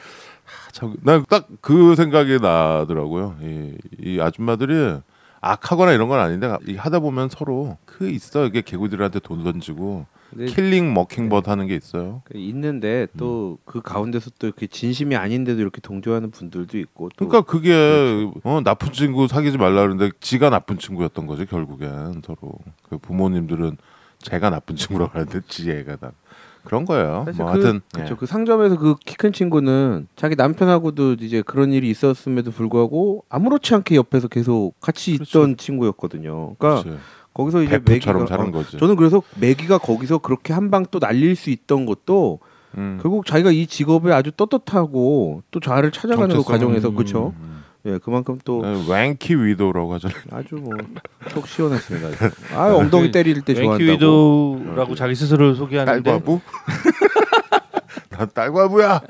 난딱 그 생각이 나더라고요. 이, 이 아줌마들이 악하거나 이런 건 아닌데 이 하다 보면 서로 그 있어 이게 개구리들한테 돌 던지고 killing mockingbird 하는 게 있어요. 그 있는데 또그 가운데서 또 이렇게 진심이 아닌데도 이렇게 동조하는 분들도 있고 또 그러니까 그게 어, 나쁜 친구 사귀지 말라 그러는데 지가 나쁜 친구였던 거지 결국엔 서로 그 부모님들은 제가 나쁜 친구라고 하는데 지 애가 나 그런 거예요. 뭐 그, 하여튼 그쵸. 그 상점에서 그 키 큰 친구는 자기 남편하고도 이제 그런 일이 있었음에도 불구하고 아무렇지 않게 옆에서 계속 같이 그렇죠. 있던 친구였거든요. 그러니까 그렇지. 거기서 이제 매기가 사는 어, 거지. 저는 그래서 매기가 거기서 그렇게 한 방 또 날릴 수 있던 것도 음. 결국 자기가 이 직업에 아주 떳떳하고 또 자아를 찾아가는 그 정체성은, 과정에서 음, 그렇죠. 음. 예, 그만큼 또 네, 랭키 위도라고 하잖아요. 아주 뭐 속 시원했습니다. 아 엉덩이 때릴 때 좋아한다고. 랭키 위도우라고 자기 스스로를 소개하는데 딸과부? 난 딸과부야.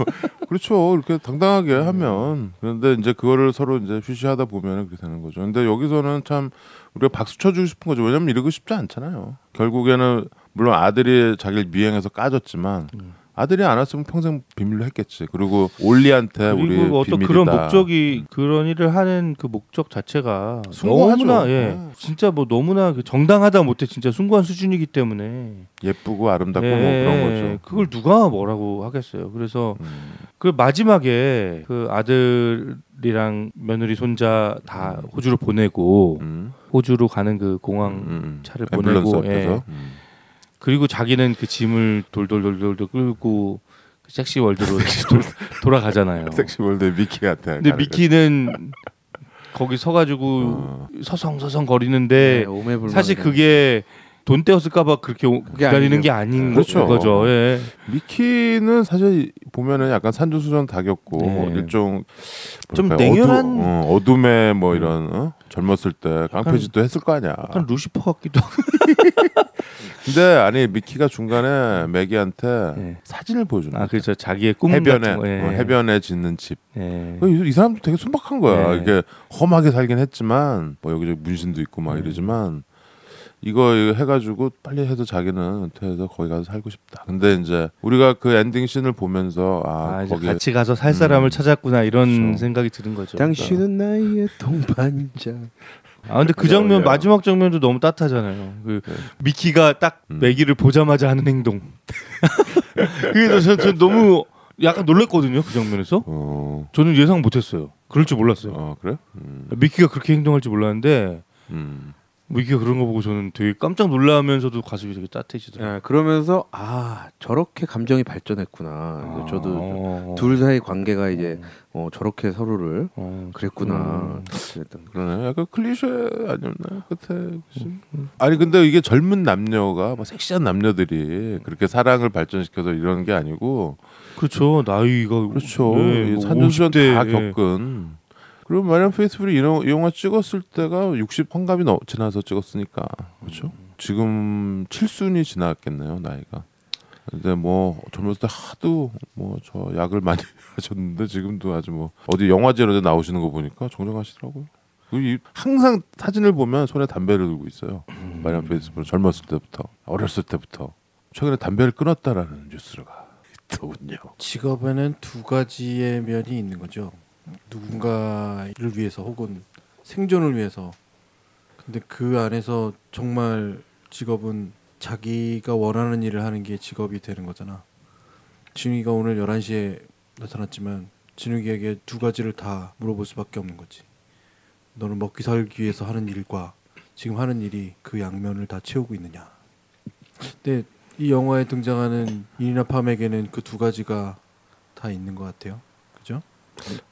그렇죠. 이렇게 당당하게 하면 그런데 이제 그거를 서로 이제 휴시하다 보면 그렇게 되는 거죠. 근데 여기서는 참 우리가 박수 쳐주고 싶은 거죠. 왜냐면 이러고 싶지 않잖아요. 결국에는 물론 아들이 자기를 미행해서 까졌지만 아들이 안 왔으면 평생 비밀로 했겠지. 그리고 올리한테 우리 그리고 어떤 비밀이다. 그런 목적이 그런 일을 하는 그 목적 자체가 숭고하죠. 너무나 예 네. 진짜 뭐 너무나 그 정당하다 못해 진짜 숭고한 수준이기 때문에 예쁘고 아름답고 예, 뭐 그런 거죠. 그걸 누가 뭐라고 하겠어요. 그래서 음. 그 마지막에 그 아들이랑 며느리 손자 다 호주로 보내고 음. 호주로 가는 그 공항 음. 차를 앰뷸런스 보내고. 예. 음. 그리고 자기는 그 짐을 돌돌돌돌돌 끌고 그 섹시 월드로 돌, 돌아가잖아요. 섹시 월드 미키 같아. 근데 미키는 거기 서가지고 어. 서성서성 거리는데 네. 사실 그게 돈 떼었을까봐 그렇게 기다리는. 게 아닌 그렇죠. 거죠. 예. 미키는 사실 보면은 약간 산전수전 다 겪고 네. 일종 좀? 냉혈한- 어두, 어, 어둠의 뭐 이런 어? 젊었을 때 깡패짓도 했을 거 아니야. 약간 루시퍼 같기도 하고. 근데 아니 미키가 중간에 매기한테 네. 사진을 보여주는 아. 그렇죠. 자기의 꿈 해변에 같은 거. 예. 어, 해변에 짓는 집. 예. 이, 이 사람도 되게 순박한 거야. 네. 이게 험하게 살긴 했지만 뭐 여기저기 문신도 있고 막 네. 이러지만 이거 해가지고 빨리 해서 자기는 은퇴해서 거기 가서 살고 싶다. 근데 이제 우리가 그 엔딩 씬을 보면서 아, 아, 이제 거기 같이 가서 살 사람을 음. 찾았구나 이런 그렇죠. 생각이 드는 거죠. 당신은 나의 동반자. 아 근데 그 장면 맞아요. 마지막 장면도 너무 따뜻하잖아요. 그 네. 미키가 딱 음. 매기를 보자마자 하는 행동. 그래서 저, 저 너무 약간 놀랬거든요 그 장면에서. 어, 저는 예상 못했어요. 그럴 줄 몰랐어요. 어 그래? 음, 미키가 그렇게 행동할 줄 몰랐는데 음. 미키가 그런 거 보고 저는 되게 깜짝 놀라면서도 가슴이 되게 따뜻해지더라고요. 예, 그러면서 아 저렇게 감정이 발전했구나. 아, 저도 어. 둘 사이 관계가 이제 어, 저렇게 서로를 어, 그랬구나. 음. 그랬던 거. 그러네. 약간 클리셰 아니었나 끝에. 그치? 아니 근데 이게 젊은 남녀가 뭐 섹시한 남녀들이 그렇게 사랑을 발전시켜서 이러는 게 아니고 그렇죠. 나이가 그렇죠. 네, 이뭐 산전수전 50대, 다 예. 겪은. 그리고 마리안 페이스풀이 이 영화- 찍었을 때가 60 환갑이 넘- 지나서 찍었으니까 그렇죠. 지금 7순이 지났겠네요 나이가. 근데 뭐 젊었을 때 하도 뭐 저 약을 많이 하셨는데 지금도 아주 뭐 어디 영화제 이런 데 나오시는 거 보니까 정정하시더라고요. 이- 항상 사진을 보면 손에 담배를 들고 있어요. 마리안 페이스풀 젊었을 때부터 어렸을 때부터 최근에 담배를 끊었다라는 뉴스가 있더군요. 직업에는 두 가지의 면이 있는 거죠. 누군가를 위해서 혹은 생존을 위해서. 근데 그 안에서 정말 직업은 자기가 원하는 일을 하는 게 직업이 되는 거잖아. 진욱이가 오늘 11시에 나타났지만 진욱이에게 두 가지를 다 물어볼 수밖에 없는 거지. 너는 먹기 살기 위해서 하는 일과 지금 하는 일이 그 양면을 다 채우고 있느냐. 근데 이 영화에 등장하는 이니나 팜에게는 그 두 가지가 다 있는 것 같아요.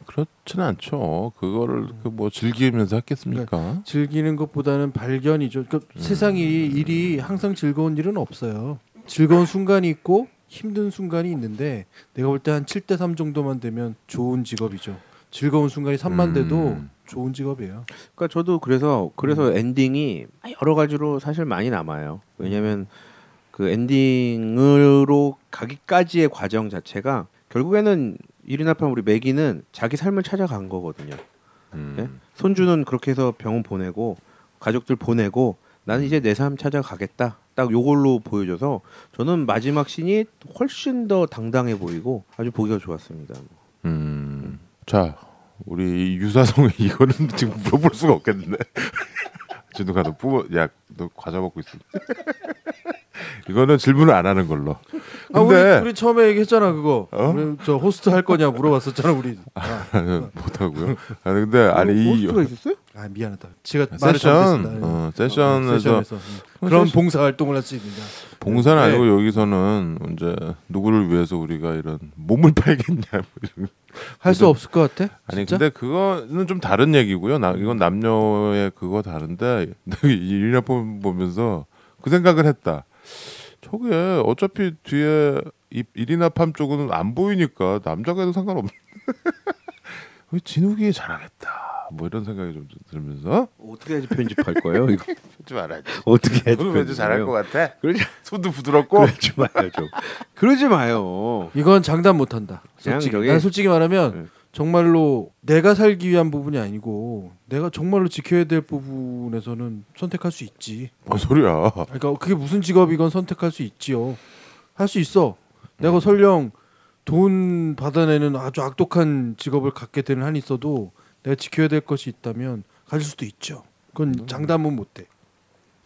그렇지는 않죠. 그거를 그 뭐 즐기면서 했겠습니까? 즐기는 것보다는 발견이죠. 그러니까 음. 세상이 일이 항상 즐거운 일은 없어요. 즐거운 순간이 있고 힘든 순간이 있는데 내가 볼 때 한 7대 3 정도만 되면 좋은 직업이죠. 즐거운 순간이 3만 돼도 음. 좋은 직업이에요. 그러니까 저도 그래서 그래서 엔딩이 여러 가지로 사실 많이 남아요. 왜냐하면 그 엔딩으로 가기까지의 과정 자체가 결국에는 이리나팜 우리 매기는 자기 삶을 찾아간 거거든요. 음. 네? 손주는 그렇게 해서 병원 보내고 가족들 보내고 나는 이제 내 삶 찾아가겠다. 딱 요걸로 보여줘서 저는 마지막 씬이 훨씬 더 당당해 보이고 아주 보기가 좋았습니다. 음. 자, 우리 유사성에 이거는 지금 물어볼 수가 없겠는데. 진우가 너 뽑아, 야, 너 과자 먹고 있어. 이거는 질문을 안 하는 걸로. 아, 우리, 근데 우리 처음에 얘기했잖아 그거. 어? 우리 저 호스트 할 거냐 물어봤었잖아 우리. 아, 못 하고요. 아니 근데 아니 이 호스트가 있었어요? 아, 미안하다. 제가 세션. 어, 어, 세션에서 세션에서. 음. 그런 봉사 활동을 할 수 있느냐. 봉사는 네. 아니고 여기서는 이제 누구를 위해서 우리가 이런 몸을 팔겠냐 뭐 이런 할수 없을 것 같아? 아니 진짜? 근데 그거는 좀 다른 얘기고요. 나 이건 남녀의 그거 다른데 이리나 보면서 그 생각을 했다. 저게 어차피 뒤에 이 이리나 팜 쪽은 안 보이니까 남자가 해도 상관없. 진욱이 잘하겠다. 뭐 이런 생각이 좀 들면서 어떻게 해야지 편집할 거예요? 이거 하지 말아야지. 어떻게 해야지 왠지 잘할 것? 같아. 그러지 손도 부드럽고. 그러지 마요 좀. 그러지 마요. 이건 장담 못 한다. 그냥 솔직히. 난 솔직히 말하면 네. 정말로 내가 살기 위한 부분이 아니고 내가 정말로 지켜야 될 부분에서는 선택할 수 있지. 뭔 소리야? 그러니까 그게 무슨 직업이건 선택할 수 있지요. 할 수 있어. 내가 설령 돈 받아내는 아주 악독한 직업을 갖게 되는 한이 있어도 내가 지켜야 될 것이 있다면 가질 수도 있죠. 그건 장담은 못 해.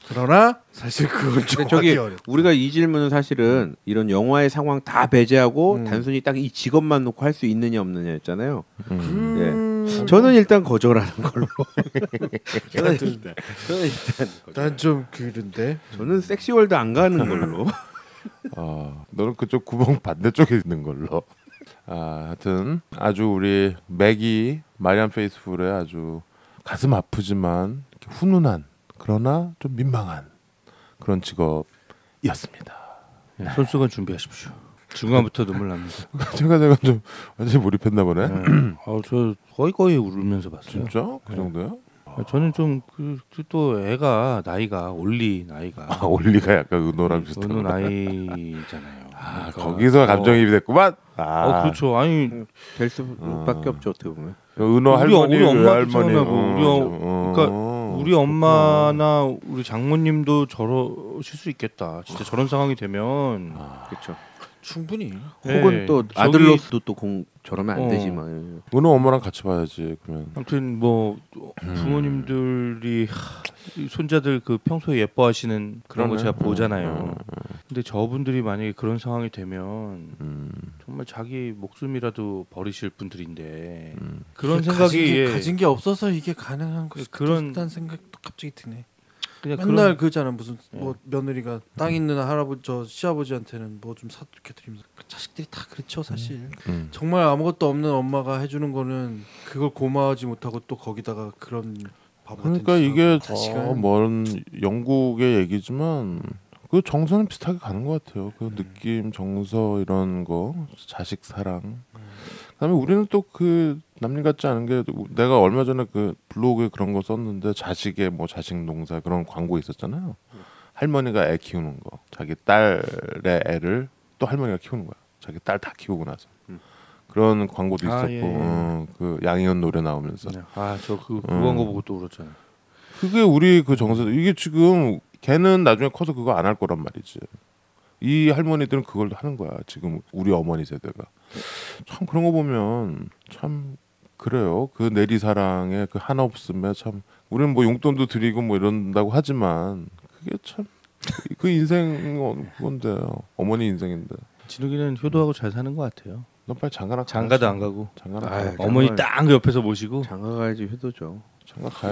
그러나 사실 그건 좀 저기. 우리가 이 질문은 사실은 이런 영화의 상황 다 배제하고 음. 단순히 딱 이 직업만 놓고 할 수 있느냐 없느냐였잖아요. 음. 음, 저는 일단 거절하는 걸로. 저는 저는 일단 난좀 그런데 저는 섹시월드 안 가는 걸로. 아, 너는 그쪽 구멍 반대쪽에 있는 걸로. 아, 하여튼 아주 우리 매기 마리안 페이스풀의 아주 가슴 아프지만 훈훈한 그러나 좀 민망한 그런 직업이었습니다. 네, 손수건 준비하십시오. 중간부터 눈물 납니다. 제가 제가 좀 완전히 몰입했나 보네. 네. 아, 저 거의 거의 울면서 봤어요. 진짜? 그 네. 정도야? 아, 저는 좀그또 애가 나이가 올리 나이가 아, 올리가 약간 은호랑 어느 비슷한 거. 나이잖아요. 아, 그러니까, 거기서 어, 감정이입이 됐구만. 아, 어, 그렇죠. 아니 될 수밖에 없죠 어떻게 보면. 그 은호 할머니, 우리 엄마도 할머니. 우리 어- 어, 그러니까 어, 우리 엄마나 우리 장모님도 저러실 수 있겠다. 진짜 저런 상황이 되면 그렇죠. 충분히 네, 혹은 또 저기- 아들로서도 또 공 저러면 안 어. 되지만. 은호 엄마랑 같이 봐야지 그러면. 아무튼 뭐 부모님들이 하, 이 손자들 그 평소에 예뻐하시는 그런 거 그러네. 제가 보잖아요. 음, 근데 저분들이 만약에 그런 상황이 되면 음, 정말 자기 목숨이라도 버리실 분들인데 음. 그런 생각이 가진 게, 예, 가진 게 없어서 이게 가능한 거 그런- 그런 생각도 갑자기 드네. 그냥 맨날 그런 그잖아 무슨 예. 뭐 며느리가 땅 있는 할아버지 저 시아버지한테는 뭐 좀 사게 드리면서 그 자식들이 다 그렇죠 사실. 음. 정말 아무것도 없는 엄마가 해주는 거는 그걸 고마워하지 못하고 또 거기다가 그런 그러니까 이게 더먼 영국의 얘기지만 그 정서는 비슷하게 가는 것 같아요. 그 느낌, 정서 이런 거, 자식 사랑. 그다음에 우리는 또 그 남일 같지 않은 게 내가 얼마 전에 그 블로그에 그런 거 썼는데 자식의 뭐 자식 농사 그런 광고 있었잖아요. 할머니가 애 키우는 거, 자기 딸의 애를 또 할머니가 키우는 거야. 자기 딸 다 키우고 나서 그런 광고도 아, 있었고, 예, 예. 어, 그 양희은 노래 나오면서 아저 그 음. 그거 거 보고 또 울었잖아요. 그게 우리 그 정서 이게 지금 걔는 나중에 커서 그거 안 할 거란 말이지. 이 할머니들은 그걸 하는 거야. 지금 우리 어머니 세대가 참 그런 거 보면 참 그래요. 그 내리 사랑에 그 하나 없음에 참 우리는 뭐 용돈도 드리고 뭐 이런다고 하지만 그게 참 그 인생 건데요. 어머니 인생인데. 진욱이는 효도하고 잘 사는 것 같아요. 너 빨리 장가나 장가도 안 가고 장가나 아유, 가야 돼. 어머니 딱 옆에서 모시고 장가 가야지 효도죠.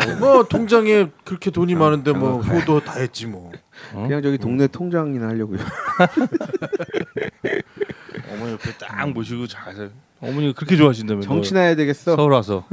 돼. 뭐 통장에 그렇게 돈이 많은데 뭐 효도 다 했지 뭐. 어? 그냥 저기 동네 통장이나 하려고요. 어머니 옆에 딱 모시고 잘 살. 어머니가 그렇게 좋아하신다면 정치나야 되겠어. 서울 와서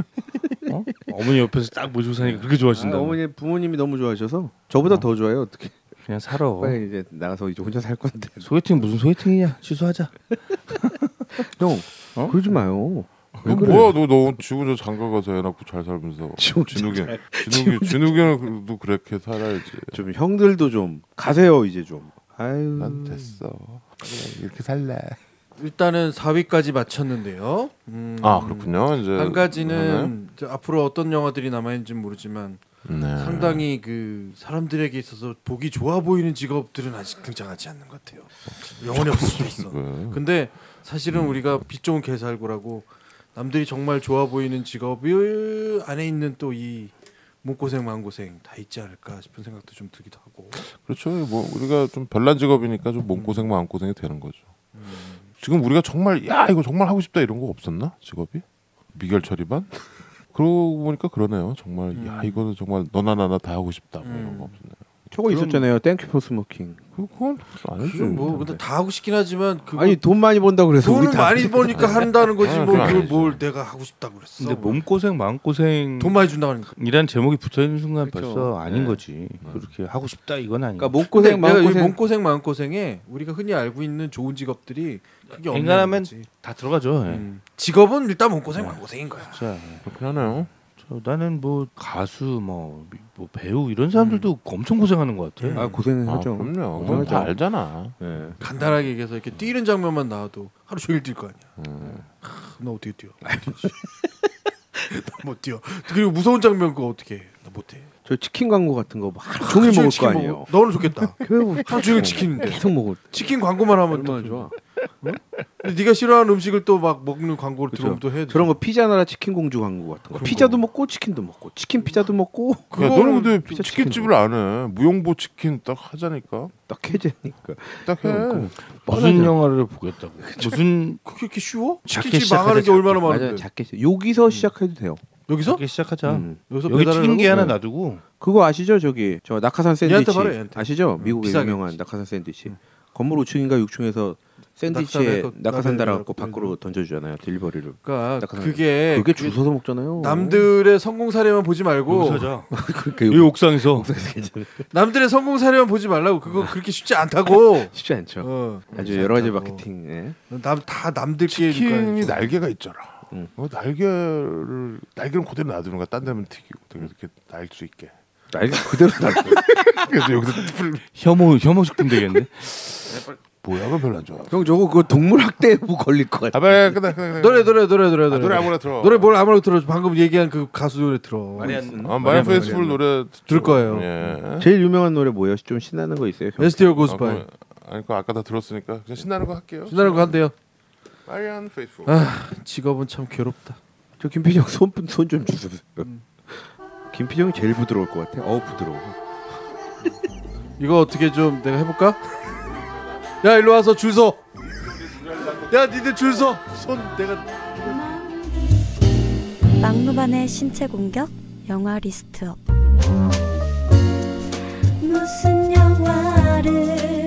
어? 어머니 옆에서 딱 모시고 사니까 그렇게 아, 좋아하신다. 어머니 부모님이 너무 좋아하셔서 저보다 더 좋아요. 어떻게? 그냥 살아. 빨리 이제 나가서 이제 혼자 살 건데. 소개팅 무슨 소개팅이냐? 취소하자. 형, 어? 그러지 마요. 왜너 그래? 뭐야 너너 지금 저 장가 가서 애 낳고 잘 살면서 지금 진욱이 진욱이 진욱이는 도 그렇게 살아야지. 좀 형들도 좀 가세요 이제 좀. 아유. 난 됐어. 그래, 이렇게 살래. 일단은 4위까지 마쳤는데요. 음, 아 그렇군요. 이제 한 가지는 이제 앞으로 어떤 영화들이 남아 있는지 는 모르지만 네. 상당히 그 사람들에게 있어서 보기 좋아 보이는 직업들은 아직 등장하지 않는 것 같아요. 영원히 없을 수도 있어. 그, 근데 사실은 우리가 빛 좋은 개살구라고 남들이 정말 좋아 보이는 직업이 안에 있는 또 이 몸고생 마음고생 다 있지 않을까 싶은 생각도 좀 들기도 하고. 그렇죠. 뭐 우리가 좀 별난 직업이니까 좀 몸고생 마음고생이 되는 거죠. 지금 우리가 정말 야 이거 정말 하고 싶다 이런 거 없었나 직업이? 미결 처리반? 그러고 보니까 그러네요. 정말 야 이거는 정말 너나 나나 다 하고 싶다 뭐 이런 거 음. 없었네요. 저거 있었잖아요. Thank You for Smoking. 그- 그건 아니지. 그건 뭐 근데 다 하고 싶긴 하지만 그거 아니 돈 많이 번다 그래서 돈을 많이 버니까 한다는 거지 아, 뭐 그건 그걸 아니지. 뭘 내가 하고 싶다고 그랬어. 근데 뭐. 몸고생 마음 고생 돈 많이 준다고 하니까. 이란 제목이 붙어 있는 순간 그렇죠. 벌써 아닌 네. 거지. 그렇게 하고 싶다 이건 아니야. 그러니까 근데 몸고생 내가 이 마음 고생 몸 고생 마음 고생에 우리가 흔히 알고 있는 좋은 직업들이 그게 없는 거지. 다 들어가죠. 예. 음. 직업은 일단 몸 고생 마음 고생인 거야. 자, 그렇긴 하네요. 저 나는 뭐 가수 뭐, 미- 뭐 배우 이런 사람들도 엄청 고생하는 것 같아. 아 고생은 아, 하죠. 그럼요. 그건 고생하죠. 다 알잖아. 예. 간단하게 얘기해서 이렇게 뛰는 장면만 나와도 하루 종일 뛸 거 아니야. 음. 나 어떻게 뛰어? 나못 뛰어. 그리고 무서운 장면 그거 어떻게 해? 나 못해. 저 치킨 광고 같은 거 하루 종일 먹을 거 아니에요. 너는 좋겠다. 하루 종일 치킨인데. 계속 먹을. 치킨 광고만 하면 얼마나 또 좋아. 근데 네가 싫어하는 음식을 또 막 먹는 광고를 그쵸. 들어오면 또 해야 돼. 그런 거 피자 나라 치킨 공주 광고 같은 거. 피자도 거. 먹고 치킨도 먹고 치킨 피자도 먹고 야, 너는 근데 피자 치킨집을 안 해. 무용보 치킨 딱 하자니까. 딱 해제니까. 딱 해. 그 무슨. 영화를 보겠다고? 무슨 그게 이렇게 쉬워? 작게 치킨집 시작하자, 망하는 게 얼마나. 많은데. 작게 시작. 여기서 시작해도 돼요. 여기서? 작게 시작하자. 음. 여기서 여기 튀김기? 하나 놔두고 그거 아시죠? 저기 저 낙하산 샌드위치 말해, 얘한테. 아시죠? 미국의 비싸게. 유명한 낙하산 샌드위치. 건물 5층인가 6층에서 샌드위치에 낙산에 그- 낙하산 낙하산 달아갖고 달아갖고 밖으로 던져주잖아요. 딜리버리를. 그러니까 낙하산. 그게 그게 그게 주워서 먹잖아요. 남들의 성공 사례만 보지 말고. 그러니까 이 옥상에서 남들의 성공 사례만 보지 말라고 그거 그렇게 쉽지 않다고. 쉽지 않죠. 어, 아주 쉽지 여러 가지. 마케팅. 예. 남다 남들끼리 치킨이 날개가 있잖아. 음. 그 날개를 날개는 그대로 놔두는 거야. 딴 데면 튀기고 이렇게 날 수 있게. 날개 그대로 날. 그래서 여기서 풀 혐오 혐오 식품 되겠네. 뭐야? 그거 별로 안 좋아. 형 저거 그 동물 학대부 걸릴 것 같아. 아, 빨리 끝내 끝내. 노래 노래 노래 노래 아, 노래 아무나 들어. 노래 뭘 아무나 들어 방금 얘기한 그 가수 노래 들어 아, 마리안 페이스풀 노래 들을 거예요. 예. 제일 유명한 노래 뭐예요? 좀 신나는 거 있어요? 형? As Tears 아, Go By 그럼- 아니 그 아까 다 들었으니까 그냥 신나는 거 할게요. 신나는 거 한대요 마리안 페이스풀. 아 직업은 참 괴롭다 저 김피정 손손 좀 주세요. 김피정이 제일 부드러울 것 같아. 어우 부드러워. 이거 어떻게 좀 내가 해볼까? 야 일로 와서 줄 서. 야 니들 줄 서. 손 내가 막무반의 신체 공격 영화 리스트업 무슨 영화를